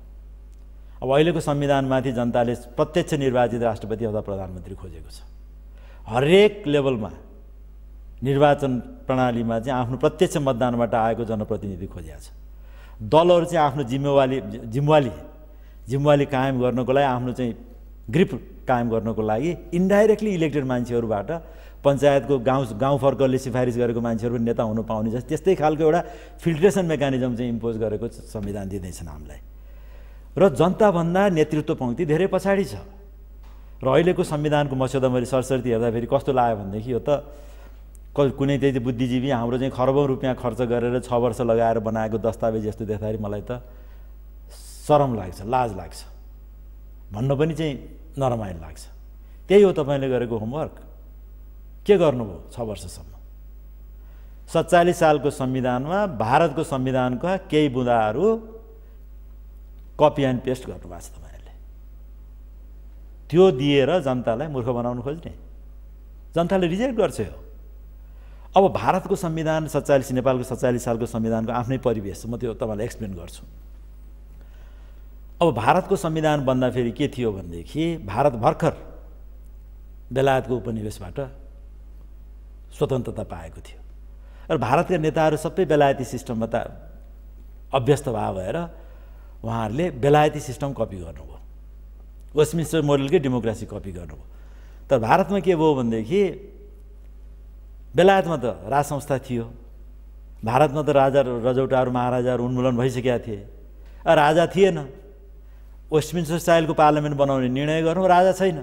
अब अहिलेको संविधानमाथि जनताले प्रत्यक्ष निर्वाचित राष्ट्रपति अथवा प्रधानमन्त्री खोजेको छ। हरेक लेभलमा निर्वाचन प्रणालीमा चाहिँ आफ्नो प्रत्यक्ष मतदानबाट आएको जनप्रतिनिधि खोजिएको छ। दलहरू चाहिँ आफ्नो जिम्मेवारी जिम्मेवाली जिम्मेवारी कायम गर्नको लागि आफ्नो चाहिँ ग्रिप कायम गर्नको लागि इन्डाइरेक्टली इलेक्टेड मान्छेहरूबाट पञ्चायतको गाउँ गाउँ फर्कले सिफारिस गरेको मान्छेहरू पनि नेता हुनु पाउने जस्तो त्यस्तै खालको एउटा फिल्ट्रेसन मेकानिजम चाहिँ इम्पोज गरेको संविधान दिँदैछन् हामीलाई र जनताभन्दा नेतृत्व पङ्क्ति धेरै पछाडि छ। र अहिलेको संविधानको मस्यौदा मैले सरसर्ती हेर्दाखेरि कस्तो लाग्यो भनेदेखि यो त कुनै त्यही बुद्धिजीवी हाम्रो चाहिँ खरबौँ रुपियाँ खर्च गरेर छ वर्ष लगाएर बनाएको दस्तावेज यस्तो देख्दाखेरि मलाई त सरम लाग्छ लाज लाग्छ। भन्न पनि चाहिँ नरमाइलो लाग्छ। त्यही हो तपाईँले गरेको होमवर्क के गर्नुभयो छ वर्षसम्म? सत्तालिस सालको संविधानमा भारतको संविधानका केही बुँदाहरू कपी एन्ड पेस्ट गर्नुभएको छ तपाईँहरूले। त्यो दिएर जनतालाई मूर्ख बनाउनु खोज्ने। जनताले रिजेक्ट गर्छ हो अब भारतको संविधान सत्तालिस नेपालको सत्तालिस सालको संविधानको आफ्नै परिवेश म त्यो तपाईँलाई एक्सप्लेन गर्छु। अब भारतको संविधान बन्दाखेरि के थियो भनेदेखि भारत भर्खर बेलायतको उपनिवेशबाट स्वतन्त्रता पाएको थियो। र भारतका नेताहरू सबै बेलायती सिस्टममा त अभ्यस्त भए भएर उहाँहरूले बेलायती सिस्टम कपी गर्नुभयो। वेस्टमिन्स्टर मोडलकै डेमोक्रेसी कपी गर्नुभयो। तर भारतमा के भयो भनेदेखि बेलायतमा त राज संस्था थियो। भारतमा त राजा रजौटाहरू महाराजाहरू उन्मूलन भइसकेका थिए। राजा थिएन। वेस्टमिन्स्टर स्टाइलको पार्लियामेन्ट बनाउने निर्णय गरौँ राजा छैन।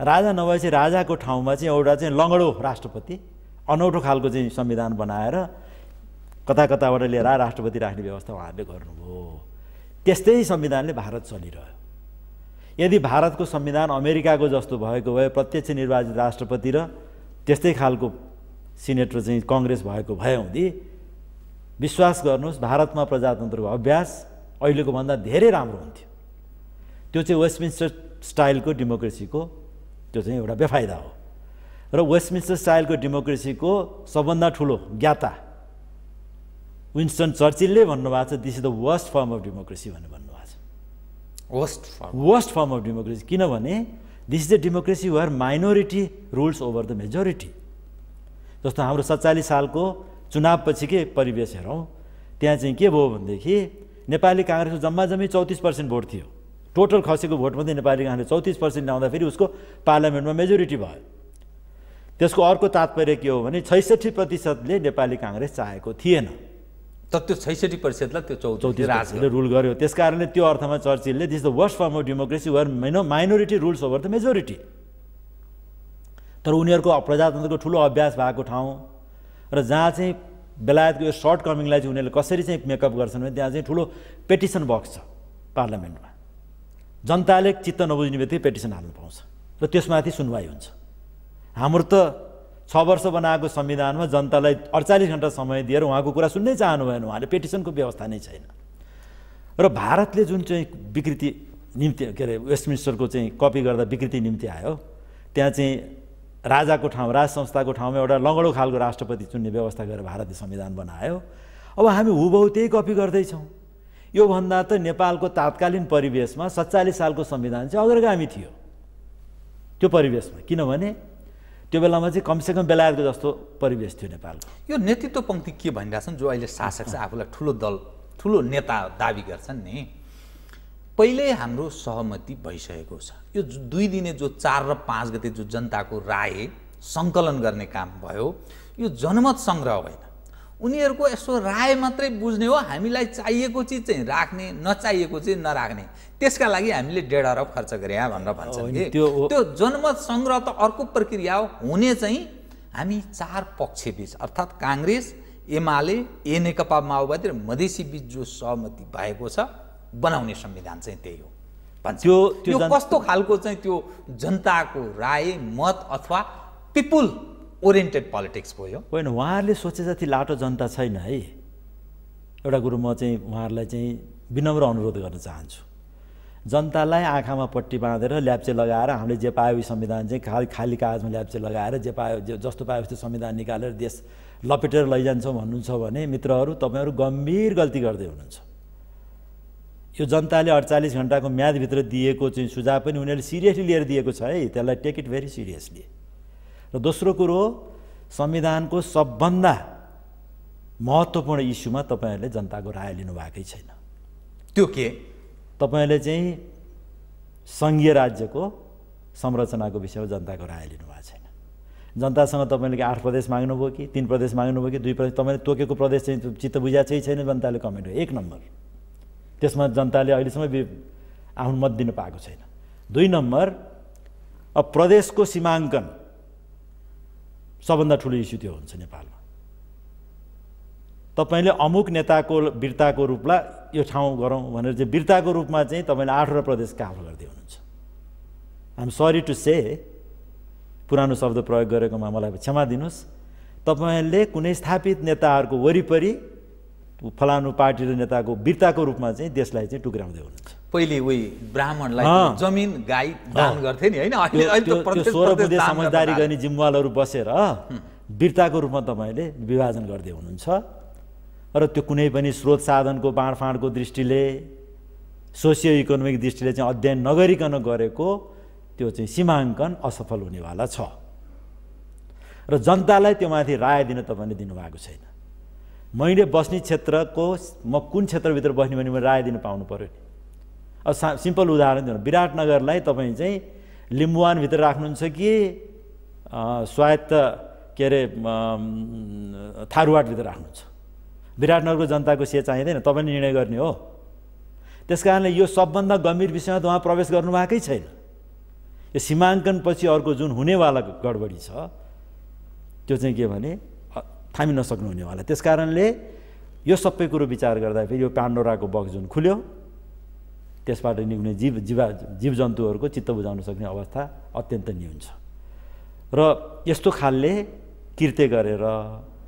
राजा नभएपछि राजाको ठाउँमा चाहिँ एउटा चाहिँ लङ्गडो राष्ट्रपति अनौठो खालको चाहिँ संविधान बनाएर कता कताबाट लिएर राष्ट्रपति राख्ने व्यवस्था उहाँहरूले गर्नुभयो। त्यस्तै संविधानले भारत चलिरह्यो। यदि भारतको संविधान अमेरिकाको जस्तो भएको भए प्रत्यक्ष निर्वाचित राष्ट्रपति र त्यस्तै खालको सिनेट र चाहिँ कङ्ग्रेस भएको भए हुँदी विश्वास गर्नुहोस् भारतमा प्रजातन्त्रको अभ्यास अहिलेको भन्दा धेरै राम्रो हुन्थ्यो। त्यो चाहिँ वेस्टमिन्स्टर स्टाइलको डेमोक्रेसीको त्यो चाहिँ एउटा बेफाइदा हो। र वेस्टमिन्स्टर स्टाइलको डेमोक्रेसीको सबभन्दा ठुलो ज्ञाता विन्स्टन चर्चिलले भन्नुभएको छ this is the worst form of democracy भनेर भन्नुभएको छ। Worst form worst form of democracy किनभने this is the democracy where minority rules over the majority जस्तो हाम्रो सत्तालिस सालको चुनावपछिकै परिवेश हेरौँ त्यहाँ चाहिँ के भयो भनेदेखि नेपाली काङ्ग्रेसको जम्मा जम्मी चौतिस पर्सेन्ट भोट थियो। टोटल खसेको भोटमध्ये नेपाली काङ्ग्रेस चौतिस पर्सेन्ट ल्याउँदाखेरि उसको पार्लियामेन्टमा मेजोरिटी भयो। त्यसको अर्को तात्पर्य के हो भने छैसठी प्रतिशतले नेपाली काङ्ग्रेस चाहेको थिएन। तर त्यो छैसठी प्रतिशतलाई त्यो चौधौँ चौतिस राज प्रतिशतले रुल गर्यो। त्यस कारणले त्यो अर्थमा चर्चिलले this the worst form of democracy where minor minority rules over the majority तर उनीहरूको प्रजातन्त्रको ठुलो अभ्यास भएको ठाउँ र जहाँ चाहिँ बेलायतको यो सर्ट कमिङलाई चाहिँ उनीहरूले कसरी चाहिँ मेकअप गर्छन् भने त्यहाँ चाहिँ ठुलो पेटिसन बक्स छ पार्लियामेन्टमा। जनताले चित्त नबुझ्ने बित्तिकै पेटिसन हाल्नु पाउँछ र त्यसमाथि सुनवाई हुन्छ। हाम्रो त छ वर्ष बनाएको संविधानमा जनतालाई अडचालिस घन्टा समय दिएर उहाँको कुरा सुन्नै चाहनु भएन उहाँले पेटिसनको व्यवस्था नै छैन। र भारतले जुन चाहिँ विकृति निम्ति के अरे वेस्टमिन्स्टरको चाहिँ कपी गर्दा विकृति निम्ति आयो त्यहाँ चाहिँ राजाको ठाउँ राज संस्थाको ठाउँमा एउटा लङ्गडो खालको राष्ट्रपति चुन्ने व्यवस्था गरेर भारतीय संविधान बनायो। अब हामी हुबहु त्यही कपी गर्दैछौँ। योभन्दा त नेपालको तात्कालीन परिवेशमा सत्तालिस सालको संविधान चाहिँ अग्रगामी थियो। त्यो परिवेशमा। किनभने त्यो बेलामा चाहिँ कमसेकम बेलायतको जस्तो परिवेश थियो नेपालको। यो नेतृत्व पङ्क्ति के भनिरहेछन् जो अहिले शासक छ आफूलाई ठुलो दल ठुलो नेता दावी गर्छन् नि? पहिल्यै हाम्रो सहमति भइसकेको छ। यो दुई दिने जो चार र पाँच गते जो जनताको राय सङ्कलन गर्ने काम भयो यो जनमत सङ्ग्रह होइन। उनीहरूको यसो राय मात्रै बुझ्ने हो हामीलाई चाहिएको चिज चाहिँ राख्ने नचाहिएको चिज नराख्ने। त्यसका लागि हामीले डेढ अरब खर्च गरे भनेर भन्छन् त्यो त्यो जनमत सङ्ग्रह त अर्को प्रक्रिया हो। हुने चाहिँ हामी चार पक्षबीच अर्थात् काङ्ग्रेस एमाले ए नेकपा माओवादी र मधेसी बिच जो सहमति भएको छ बनाउने संविधान चाहिँ त्यही हो। त्यो- त्यो कस्तो खालको चाहिँ त्यो जनताको राय मत अथवा पिपुल ओरिएन्टेड पोलिटिक्स भयो? होइन उहाँहरूले सोचे जति लाटो जनता छैन है। एउटा कुरो म चाहिँ उहाँहरूलाई चाहिँ विनम्र अनुरोध गर्न चाहन्छु। जनतालाई आँखामा पट्टी बाँधेर ल्याप्चे लगाएर हामीले जे पायो संविधान चाहिँ खाली खाली कागजमा ल्याप्चे लगाएर जे पायो जे जस्तो पायो उस्तो संविधान निकालेर देश लपेटेर लैजान्छौँ भन्नुहुन्छ भने मित्रहरू तपाईँहरू गम्भीर गल्ती गर्दै हुनुहुन्छ। यो जनताले अडचालिस घन्टाको म्यादभित्र दिएको चाहिँ सुझाव पनि उनीहरूले सिरियसली लिएर दिएको छ है। त्यसलाई टेक इट भेरी सिरियसली र दोस्रो कुरो संविधानको सबभन्दा महत्त्वपूर्ण इस्युमा तपाईँहरूले जनताको राय लिनुभएकै छैन। त्यो के? तपाईँले चाहिँ सङ्घीय राज्यको संरचनाको विषयमा जनताको राय लिनुभएको छैन। जनतासँग तपाईँले के आठ प्रदेश माग्नुभयो कि तिन प्रदेश माग्नुभयो कि दुई प्रदेश तपाईँले तोकेको प्रदेश चाहिँ चित्त बुझा चाहिँ छैन जनताले कमेन्ट हो एक नम्बर। त्यसमा जनताले अहिलेसम्म आफ्नो मत दिन पाएको छैन। दुई नम्बर अब प्रदेशको सीमाङ्कन सबभन्दा ठुलो इस्यु त्यो हुन्छ नेपालमा। तपाईँले अमुक नेताको वीरताको रूपलाई यो ठाउँ गरौँ भनेर चाहिँ वीरताको रूपमा चाहिँ तपाईँले आठवटा प्रदेश काफल गर्दै हुनुहुन्छ। आइम सरी टु से पुरानो शब्द प्रयोग गरेकोमा मलाई क्षमा दिनुहोस्। तपाईँले कुनै स्थापित नेताहरूको वरिपरि फलानु पार्टी र नेताको वीरताको रूपमा चाहिँ देशलाई चाहिँ टुक्राउँदै हुनुहुन्छ। पहिले उही ब्राह्मणलाई। जमिन गाई दान गर्थे नि होइन? सोह्र समझदारी। गर्ने जिम्वालहरू बसेर वीरताको रूपमा तपाईँले विभाजन गर्दै हुनुहुन्छ। र त्यो कुनै पनि स्रोत साधनको बाँडफाँडको दृष्टिले सोसियो इकोनोमिक दृष्टिले चाहिँ अध्ययन नगरिकन गरेको त्यो चाहिँ सीमाङ्कन असफल हुनेवाला छ। र जनतालाई त्यो माथि राय दिन तपाईँले दिनुभएको छैन। मैले बस्ने क्षेत्रको म कुन क्षेत्रभित्र बस्ने भने मैले राय दिन पाउनु पऱ्यो नि। अब सा सिम्पल उदाहरण दिनु। विराटनगरलाई तपाईँ चाहिँ लिम्बुवानभित्र राख्नुहुन्छ कि स्वायत्त के अरे थारुवाटभित्र राख्नुहुन्छ? विराटनगरको जनताको से चाहिँदैन? तपाईँले निर्णय गर्ने हो। त्यस कारणले यो सबभन्दा गम्भीर विषयमा त उहाँ प्रवेश गर्नुभएकै छैन। यो सीमाङ्कनपछि अर्को जुन हुनेवाला गडबडी छ त्यो चाहिँ के भने थामि नसक्नु हुनेवाला त्यस कारणले यो सबै कुरो विचार गर्दाखेरि यो पाण्डोराको बक्स जुन खुल्यो त्यसबाट निक्ने जीव जीवा जीव जन्तुहरूको चित्त बुझाउन सक्ने अवस्था अत्यन्त न्यून छ। र यस्तो खालले कृत्य गरेर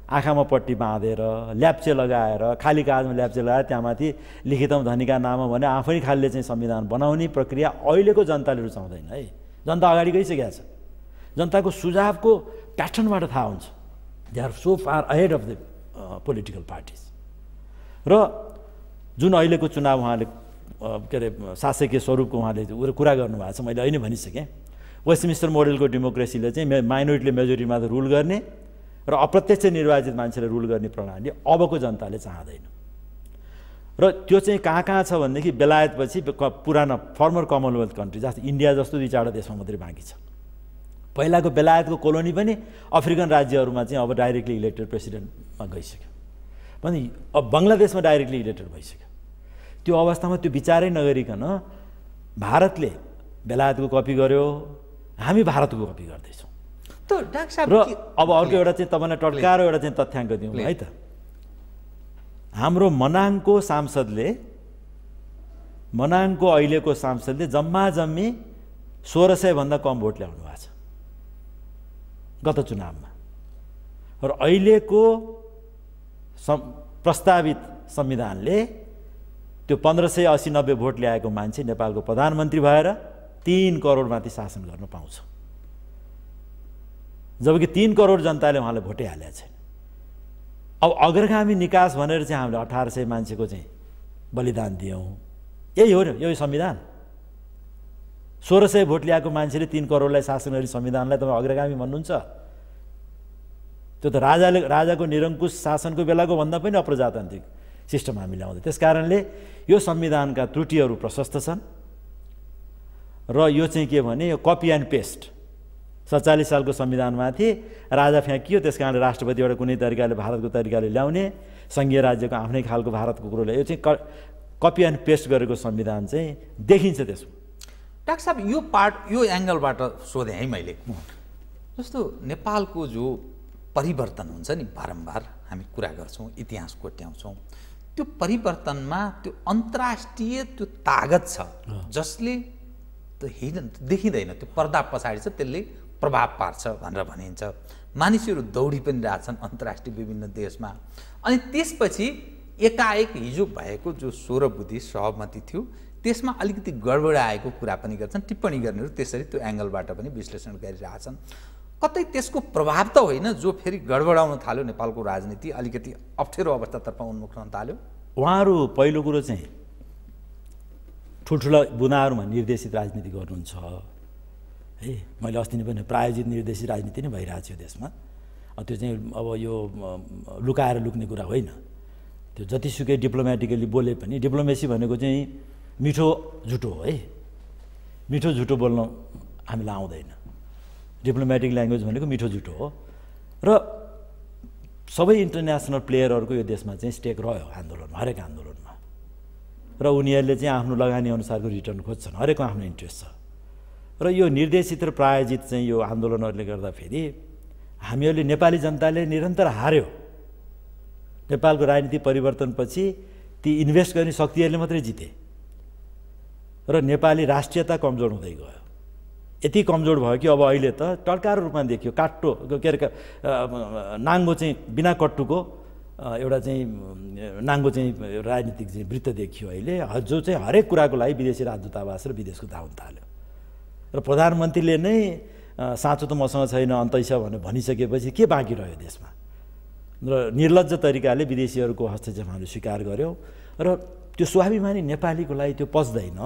आँखामा पट्टी बाँधेर ल्याप्चे लगाएर खाली कागजमा ल्याप्चे लगाएर त्यहाँमाथि लिखितम धनीका नाम भने आफै खालले चाहिँ संविधान बनाउने प्रक्रिया अहिलेको जनताले रुचाउँदैन है। जनता अगाडि गइसकेको छ। जनताको सुझावको प्याटर्नबाट थाहा हुन्छ। They are so far ahead of the political parties र जुन अहिलेको चुनाव उहाँले के अरे शासकीय स्वरूपको उहाँले कुरा गर्नुभएको छ मैले अहिले भनिसकेँ। वेस्टमिन्स्टर मोडलको डेमोक्रेसीले चाहिँ माइनोरिटीले मेजोरिटीमा त रुल गर्ने र अप्रत्यक्ष निर्वाचित मान्छेले रुल गर्ने प्रणाली अबको जनताले चाहँदैन। र त्यो चाहिँ कहाँ कहाँ छ भनेदेखि बेलायतपछि पुरानो फर्मर कमनवेल्थ कन्ट्री जस्तो इन्डिया जस्तो दुई चारवटा देशमा मात्रै बाँकी छ। पहिलाको बेलायतको कोलोनी पनि अफ्रिकन राज्यहरूमा चाहिँ अब डाइरेक्टली इलेक्टेड प्रेसिडेन्टमा गइसक्यो। भने अब बङ्गलादेशमा डाइरेक्टली इलेक्टेड भइसक्यो। त्यो अवस्थामा त्यो विचारै नगरिकन भारतले बेलायतको कपी गर्यो हामी भारतको कपी गर्दैछौँ। र अब अर्को एउटा चाहिँ तपाईँलाई टड्काएर एउटा चाहिँ तथ्याङ्क दिउँ है त। हाम्रो मनाङको सांसदले मनाङको अहिलेको सांसदले जम्मा जम्मी सोह्र सयभन्दा कम भोट ल्याउनु भएको छ। गत चुनावमा। र अहिलेको प्रस्तावित संविधानले त्यो पन्ध्र सय असी नब्बे भोट ल्याएको मान्छे नेपालको प्रधानमन्त्री भएर तिन करोडमाथि शासन गर्न पाउँछ। जबकि तिन करोड जनताले उहाँलाई भोटै हालेको छैन। अब अग्रगामी निकास भनेर चाहिँ हामीले अठार सय मान्छेको चाहिँ बलिदान दियौँ यही हो नि यही संविधान। सोह्र सय भोट ल्याएको मान्छेले तिन करोडलाई शासन गरी संविधानलाई तपाईँ अग्रगामी भन्नुहुन्छ? त्यो त राजाले राजाको निरङ्कुश शासनको बेलाको भन्दा पनि अप्रजातान्त्रिक सिस्टम हामी ल्याउँदै त्यस कारणले यो संविधानका त्रुटिहरू प्रशस्त छन् र यो चाहिँ के भने यो कपी एन्ड पेस्ट सत्तालिस सालको संविधानमाथि राजा फ्याँकियो। त्यस कारणले राष्ट्रपति एउटा कुनै तरिकाले भारतको तरिकाले ल्याउने सङ्घीय राज्यको आफ्नै खालको भारतको कुरो ल्यायो यो चाहिँ कपी एन्ड पेस्ट गरेको संविधान चाहिँ देखिन्छ त्यसमा। डाक्टर साहब यो पार्ट यो एङ्गलबाट सोधेँ है मैले। जस्तो नेपालको जो परिवर्तन हुन्छ नि बारम्बार हामी कुरा गर्छौँ इतिहास कोट्याउँछौँ त्यो परिवर्तनमा त्यो अन्तर्राष्ट्रिय त्यो तागत छ जसले त्यो हिँड देखिँदैन त्यो पर्दा पछाडि छ त्यसले प्रभाव पार्छ भनेर भनिन्छ। मानिसहरू दौडी पनि रहेछन् अन्तर्राष्ट्रिय विभिन्न देशमा। अनि त्यसपछि एकाएक हिजो भएको जो सोह्र बुद्धि सहमति थियो त्यसमा अलिकति गडबडाएको कुरा पनि गर्छन् टिप्पणी गर्नेहरू त्यसरी त्यो एङ्गलबाट पनि विश्लेषण गरिरहेछन्। कतै त्यसको प्रभाव त होइन जो फेरि गडबडाउन थाल्यो नेपालको राजनीति अलिकति अप्ठ्यारो अवस्थातर्फ उन्मुख हुन थाल्यो। उहाँहरू पहिलो कुरो चाहिँ ठुल्ठुला बुनाहरूमा निर्देशित राजनीति गर्नुहुन्छ। है मैले अस्ति नै पनि प्रायोजित निर्देशित राजनीति नै भइरहेको छु देशमा। त्यो चाहिँ अब यो लुकाएर लुक्ने कुरा होइन। त्यो जतिसुकै डिप्लोमेटिकली बोले पनि डिप्लोमेसी भनेको चाहिँ मिठो झुटो हो। मिठो झुटो बोल्न हामीलाई आउँदैन। डिप्लोमेटिक ल्याङ्ग्वेज भनेको मिठो झुटो हो। र सबै इन्टरनेसनल प्लेयरहरूको यो देशमा चाहिँ स्टेक रह्यो आन्दोलनमा हरेक आन्दोलनमा। र उनीहरूले चाहिँ आफ्नो लगानी अनुसारको रिटर्न खोज्छन् हरेकको आफ्नो इन्ट्रेस्ट छ। र यो निर्देशित र प्रायोजित चाहिँ यो आन्दोलनहरूले गर्दाखेरि हामीहरूले नेपाली जनताले निरन्तर हार्यो। नेपालको राजनीति परिवर्तनपछि ती इन्भेस्ट गर्ने शक्तिहरूले मात्रै जिते। र नेपाली राष्ट्रियता कमजोर हुँदै गयो। यति कमजोर भयो कि अब अहिले त टड्कारो रूपमा देखियो। काट्टो के अरे नाङ्गो चाहिँ बिना कट्टुको एउटा चाहिँ नाङ्गो चाहिँ राजनीतिक चाहिँ वृत्त देखियो अहिले। जो चाहिँ हरेक कुराको लागि विदेशी राजदूतावास र विदेशको धाउन थाल्यो। र प्रधानमन्त्रीले नै साँचो त मसँग छैन अन्तै छ भनेर भनिसकेपछि के बाँकी रह्यो देशमा? र निर्लज तरिकाले विदेशीहरूको हस्तक्षेप हामीले स्वीकार गऱ्यौँ र त्यो स्वाभिमानी नेपालीको लागि त्यो पच्दैन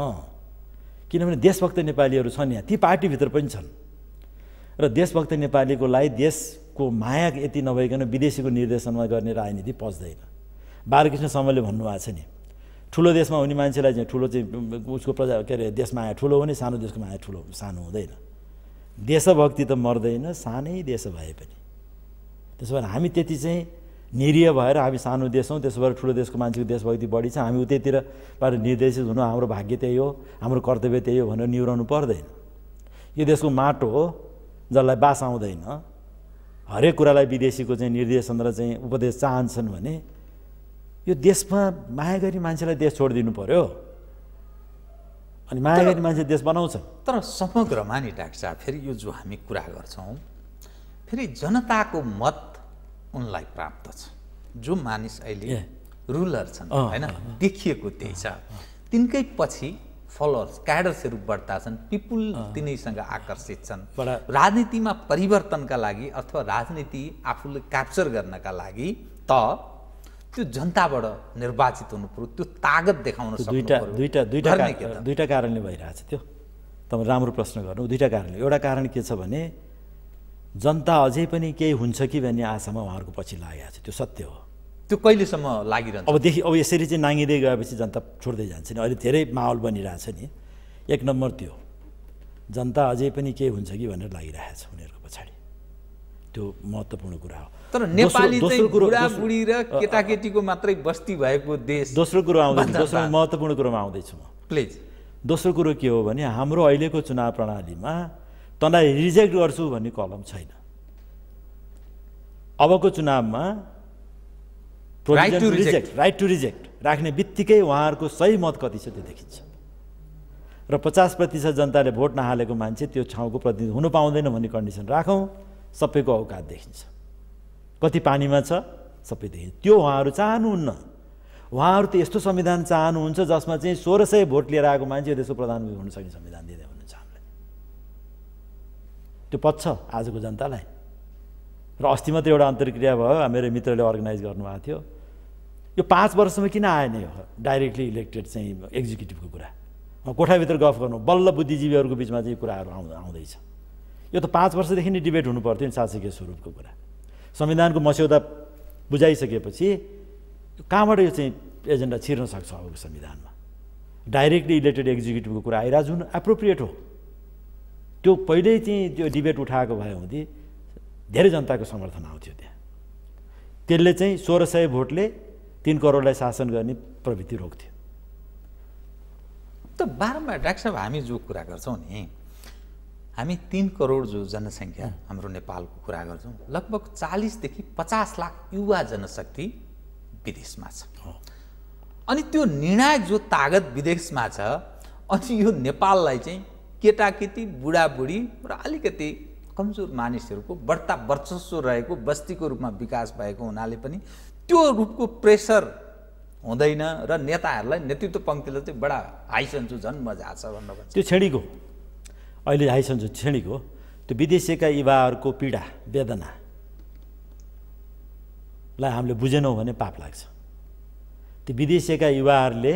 किनभने देशभक्त नेपालीहरू छन् यहाँ। ती पार्टीभित्र पनि छन्। र देशभक्त नेपालीको लागि देशको माया यति नभइकन विदेशीको निर्देशनमा गर्ने राजनीति पच्दैन बालकृष्ण समयले भन्नुभएको छ नि ठुलो देशमा हुने मान्छेलाई चाहिँ ठुलो चाहिँ उसको प्रजा के अरे देश माया ठुलो हुने सानो देशको माया ठुलो सानो हुँदैन। देशभक्ति त मर्दैन सानै देश भए पनि। त्यसो भए हामी त्यति चाहिँ निरीह भएर हामी सानो देश हौँ त्यसो भएर ठुलो देशको मान्छेको देशभक्ति बढी छ। हामी उतैतिरबाट निर्देशित हुनु हाम्रो भाग्य त्यही हो हाम्रो कर्तव्य त्यही हो भनेर निहुराउनु पर्दैन। यो देशको माटो हो जसलाई बास आउँदैन। हरेक कुरालाई विदेशीको चाहिँ निर्देशन र चाहिँ उपदेश चाहन्छन् भने यो देशमा माया गरी मान्छेलाई देश छोडिदिनु पर्यो। अनि माया गरी मान्छे देश बनाउँछ। तर समग्रमा नि डाक्टर साहब फेरि यो जो हामी कुरा गर्छौँ फेरि जनताको मत उनलाई प्राप्त छ। जो मानिस अहिले। रुलर छन् होइन? देखिएको त्यही छ। तिनकै पछि फलोवर्स क्याडर्सहरू बढ्ता छन् पिपुल तिनैसँग आकर्षित छन्। राजनीतिमा परिवर्तनका लागि अथवा राजनीति आफूले क्याप्चर गर्नका लागि त त्यो जनताबाट निर्वाचित हुनु पर्यो त्यो तागत देखाउन दुईवटा। दुईवटा दुईवटा? दुईवटा कारणले भइरहेछ त्यो। तपाईँ राम्रो प्रश्न गर्नु दुईवटा कारणले। एउटा कारण के छ भने जनता अझै पनि केही हुन्छ कि भन्ने आशामा उहाँहरूको पछि लागेको छ। त्यो सत्य हो। त्यो कहिलेसम्म लागिरहन्छ? अबदेखि अब यसरी चाहिँ नाङ्गिँदै गएपछि जनता छोड्दै जान्छ नि। अहिले धेरै माहौल बनिरहेछ नि। एक नम्बर त्यो। जनता अझै पनि केही हुन्छ कि भनेर लागिरहेको छ उनीहरूको पछाडि। त्यो महत्त्वपूर्ण कुरा हो। तर नेपाली दोस्रो कुरो बुढाबुढी र केटाकेटीको मात्रै बस्ती भएको देश। दोस्रो कुरो आउँदैछ। दोस्रो महत्त्वपूर्ण कुरोमा आउँदैछु म। प्लिज। दोस्रो कुरो के हो भने हाम्रो अहिलेको चुनाव प्रणालीमा तँलाई रिजेक्ट गर्छु भन्ने कलम छैन। अबको चुनावमा to reject. Reject right to reject राख्ने बित्तिकै उहाँहरूको सही मत कति छ त्यो देखिन्छ। र पचास प्रतिशत जनताले भोट नहालेको मान्छे त्यो ठाउँको प्रतिनिधि हुनु पाउँदैन भन्ने कन्डिसन राखौँ सबैको औकात देखिन्छ। कति पानीमा छ? सबै देखिन्छ। त्यो उहाँहरू चाहनुहुन्न। उहाँहरू त यस्तो संविधान चाहनुहुन्छ जसमा चाहिँ सोह्र सय भोट लिएर आएको मान्छे देशको प्रधानमन्त्री हुन सक्ने संविधान दिँदै हुनुहुन्छ हामीलाई त्यो पच्छ आजको जनतालाई। र अस्ति मात्रै एउटा अन्तर्क्रिया भयो मेरो मित्रले अर्गनाइज गर्नुभएको थियो। यो पाँच वर्षमा किन आएन यो डाइरेक्टली इलेक्टेड चाहिँ एक्जिक्युटिभको कुरा? कोठाभित्र गफ गर्नु बल्ल बुद्धिजीवीहरूको बिचमा चाहिँ कुराहरू आउँदा आउँदैछ। यो त पाँच वर्षदेखि नै डिबेट हुनु पर्थ्यो नि शासकीय स्वरूपको कुरा। संविधानको मस्यौदा बुझाइसकेपछि कहाँबाट यो चाहिँ एजेन्डा छिर्न सक्छ अबको संविधानमा? डाइरेक्टली इलेक्टेड एक्जिक्युटिभको कुरा आइरहेको जुन एप्रोप्रिएट हो। त्यो पहिल्यै चाहिँ त्यो डिबेट उठाएको भए हुँदी धेरै जनताको समर्थन आउँथ्यो त्यहाँ। त्यसले चाहिँ सोह्र सय भोटले तिन करोडलाई शासन गर्ने प्रवृत्ति रोक्थ्यो। त बारम्बार डाक्टर साहब हामी जो कुरा गर्छौँ नि हामी तिन करोड जो जनसङ्ख्या हाम्रो नेपालको कुरा गर्छौँ लगभग चालिसदेखि पचास लाख युवा जनशक्ति विदेशमा छ। अनि त्यो निर्णायक जो तागत विदेशमा छ अनि यो नेपाललाई चाहिँ केटाकेटी बुढाबुढी र अलिकति कमजोर मानिसहरूको बढ्ता वर्चस्व रहेको बस्तीको रूपमा विकास भएको हुनाले पनि त्यो रूपको प्रेसर हुँदैन र नेताहरूलाई नेतृत्व पङ्क्तिले चाहिँ बडा हाइसन्छु झन् मजा छ भनेर त्यो छेडीको अहिले हाइसन्जो छेडीको त्यो विदेशीका युवाहरूको पीडा वेदनालाई हामीले बुझेनौँ भने पाप लाग्छ। त्यो विदेशीका युवाहरूले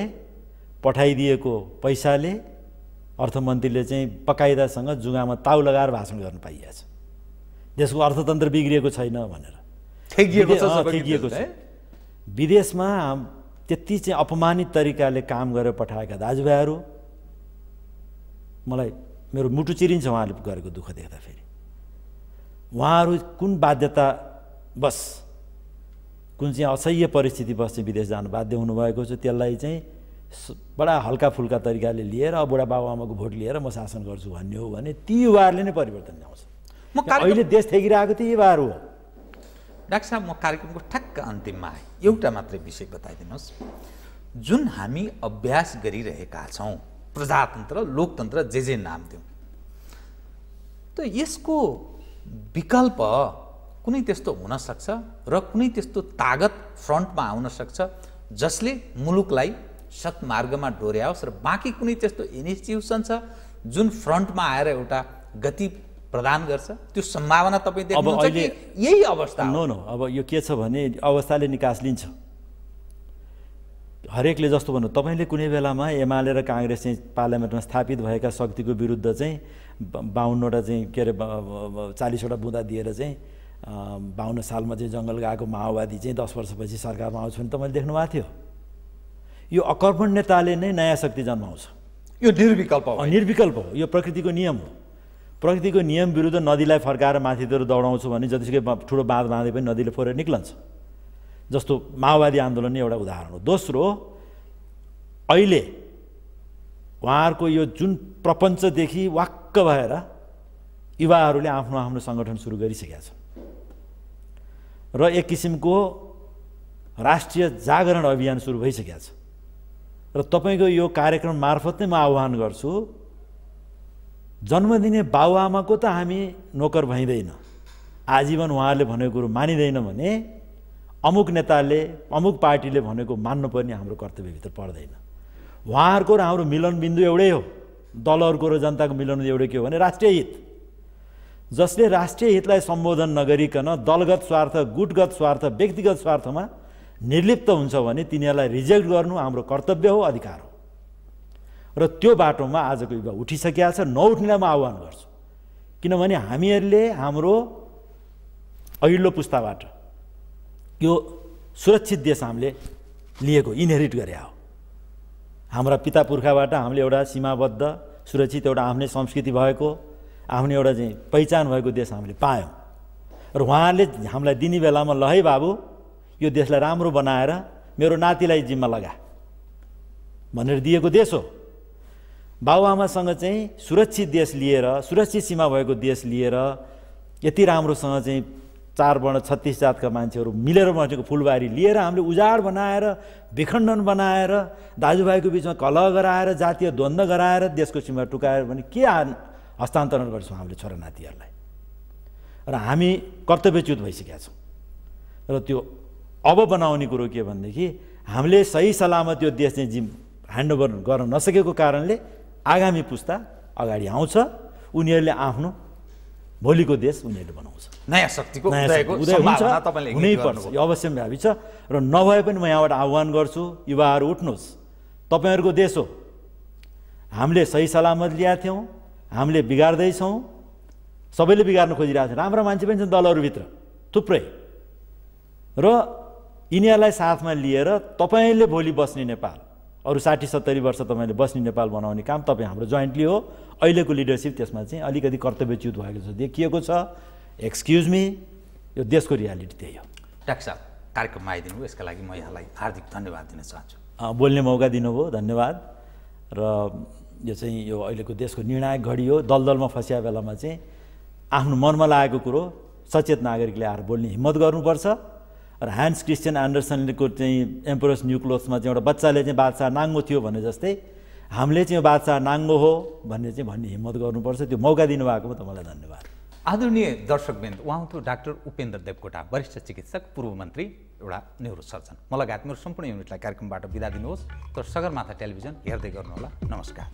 पठाइदिएको पैसाले अर्थमन्त्रीले चाहिँ पकाइदासँग जुगामा ताउ लगाएर भाषण गर्न पाइएको छ देशको अर्थतन्त्र बिग्रिएको छैन भनेर। छ? विदेशमा त्यति चाहिँ अपमानित तरिकाले काम गरेर पठाएका दाजुभाइहरू मलाई मेरो मुटु चिरिन्छ उहाँले गरेको दुःख देख्दाखेरि उहाँहरू कुन बाध्यता बस कुन चाहिँ असह्य परिस्थिति बस चाहिँ विदेश जानु बाध्य हुनुभएको छ त्यसलाई चाहिँ बडा हल्का फुल्का तरिकाले लिएर अब बुढा बाबुआमाको भोट लिएर म शासन गर्छु भन्ने हो भने ती युवाहरूले नै परिवर्तन ल्याउँछ। म अहिले देश ठेकिरहेको ती युवाहरू हो। डाक्टर साहब म कार्यक्रमको ठ्याक्क अन्तिममा आएँ एउटा मात्रै विषय बताइदिनुहोस्। जुन हामी अभ्यास गरिरहेका छौँ प्रजातन्त्र लोकतन्त्र जे जे नाम दिउँ त यसको विकल्प कुनै त्यस्तो हुनसक्छ र कुनै त्यस्तो तागत फ्रन्टमा आउन सक्छ जसले मुलुकलाई सत्मार्गमा डोर्याओस् र बाँकी कुनै त्यस्तो इन्स्टिट्युसन छ जुन फ्रन्टमा आएर एउटा गति प्रदान गर्छ? त्यो सम्भावना तपाईँ देख्नुहुन्छ कि अहिले- यही अवस्था नो नो अब यो के छ भने अवस्थाले निकास लिन्छ। हरेकले जस्तो भन्नु तपाईँले कुनै बेलामा एमाले र काङ्ग्रेस चाहिँ पार्लियामेन्टमा स्थापित भएका शक्तिको विरुद्ध चाहिँ बाहुन्नवटा चाहिँ के अरे चालिसवटा बुँदा दिएर चाहिँ बाहुन्न सालमा चाहिँ जङ्गल गएको माओवादी चाहिँ दस वर्षपछि सरकारमा आउँछ भने तपाईँले देख्नुभएको थियो। यो अकर्मण नेताले नै नयाँ शक्ति जन्माउँछ। यो निर्विकल्प हो। निर्विकल्प हो। यो प्रकृतिको नियम हो। प्रकृतिको नियम विरुद्ध नदीलाई फर्काएर माथितिर दौडाउँछु भने जतिसुकै ठुलो बाँध बाँधे पनि नदीले फोरेर निक्लन्छ। जस्तो माओवादी आन्दोलन नै एउटा उदाहरण हो। दोस्रो अहिले उहाँहरूको यो जुन प्रपञ्चदेखि वाक्क भएर युवाहरूले आफ्नो आफ्नो सङ्गठन सुरु गरिसकेका छन्। र एक किसिमको राष्ट्रिय जागरण अभियान सुरु भइसकेको छ। र तपाईँको यो कार्यक्रम मार्फत नै म आह्वान गर्छु जन्म दिने बाबुआमाको त हामी नोकर भइँदैन। आजीवन उहाँहरूले भनेको कुरो मानिँदैन भने अमुक नेताले अमुक पार्टीले भनेको मान्नुपर्ने हाम्रो कर्तव्यभित्र पर्दैन। उहाँहरूको र हाम्रो मिलन बिन्दु एउटै हो। दलहरूको र जनताको मिलन एउटै के हो भने राष्ट्रिय हित। जसले राष्ट्रिय हितलाई सम्बोधन नगरिकन दलगत स्वार्थ गुटगत स्वार्थ व्यक्तिगत स्वार्थमा निर्लिप्त हुन्छ भने तिनीहरूलाई रिजेक्ट गर्नु हाम्रो कर्तव्य हो अधिकार हो। र त्यो बाटोमा आजको युवा उठिसकेका छ नउठ्नेलाई म आह्वान गर्छु। किनभने हामीहरूले हाम्रो अघिल्लो पुस्ताबाट यो सुरक्षित देश हामीले लिएको इनहेरिट गरे हो। हाम्रा पिता पुर्खाबाट हामीले एउटा सीमाबद्ध सुरक्षित एउटा आफ्नै संस्कृति भएको आफ्नो एउटा चाहिँ पहिचान भएको देश हामीले पायौँ। र उहाँले हामीलाई दिने बेलामा ल है बाबु यो देशलाई राम्रो बनाएर मेरो नातिलाई जिम्मा लगा भनेर दिएको देश हो। बाबुआमासँग चाहिँ सुरक्षित देश लिएर सुरक्षित सीमा भएको देश लिएर यति राम्रोसँग चाहिँ चार वर्ण छत्तिस जातका मान्छेहरू मिलेर बसेको फुलबारी लिएर हामीले उजाड बनाएर विखण्डन बनाएर दाजुभाइको बिचमा कलह गराएर जातीय द्वन्द्व गराएर देशको सीमा टुकाएर भने के हस्तान्तरण गर्छौँ हामीले छोरा नातिहरूलाई? र हामी कर्तव्यच्युत भइसकेका छौँ। र त्यो अब बनाउने कुरो के भनेदेखि हामीले सही सलामत यो देश चाहिँ जिम ह्यान्डओभर गर्न नसकेको कारणले आगामी पुस्ता अगाडि आउँछ उनीहरूले आफ्नो भोलिको देश उनीहरूले बनाउँछ। नयाँ शक्तिको उदय हुन्छ अवश्य भ्यापी छ। र नभए पनि म यहाँबाट आह्वान गर्छु युवाहरू उठ्नुहोस्। तपाईँहरूको देश हो। हामीले सही सलामत ल्याएको थियौँ हामीले बिगार्दैछौँ। सबैले बिगार्नु खोजिरहेको छ। राम्रा मान्छे पनि छन् दलहरूभित्र थुप्रै। र यिनीहरूलाई साथमा लिएर तपाईँले भोलि बस्ने नेपाल अरू साठी सत्तरी वर्ष तपाईँले बस्ने नेपाल बनाउने काम तपाईँ हाम्रो जोइन्टली हो। अहिलेको लिडरसिप त्यसमा चाहिँ अलिकति कर्तव्यच्युत भएको छ देखिएको छ। एक्सक्युज मी यो देशको रियालिटी त्यही हो। डाक्टर साहब कार्यक्रममा आइदिनु भयो यसका लागि म यहाँलाई हार्दिक धन्यवाद दिन चाहन्छु। बोल्ने मौका दिनुभयो धन्यवाद। र यो चाहिँ यो अहिलेको देशको निर्णायक घडी हो। दलदलमा फँसिया बेलामा चाहिँ आफ्नो मनमा लागेको कुरो सचेत नागरिकले आएर बोल्ने हिम्मत गर्नुपर्छ। र ह्यान्स क्रिस्चियन एन्डरसनको चाहिँ एम्पोरस न्यू क्लोथ्समा चाहिँ एउटा बच्चाले चाहिँ बादशाह नाङ्गो थियो भने जस्तै हामीले चाहिँ बादशाह नाङ्गो हो भन्ने चाहिँ भन्ने हिम्मत गर्नुपर्छ। त्यो मौका दिनुभएकोमा तपाईँलाई धन्यवाद। आदरणीय दर्शकबिन्द उहाँ हुन्थ्यो डाक्टर उपेन्द्र देवकोटा वरिष्ठ चिकित्सक पूर्व मन्त्री एउटा न्युरो सर्जन म लगायत मेरो सम्पूर्ण युनिटलाई कार्यक्रमबाट बिदा दिनुहोस्। तर सगरमाथा टेलिभिजन हेर्दै गर्नुहोला। नमस्कार।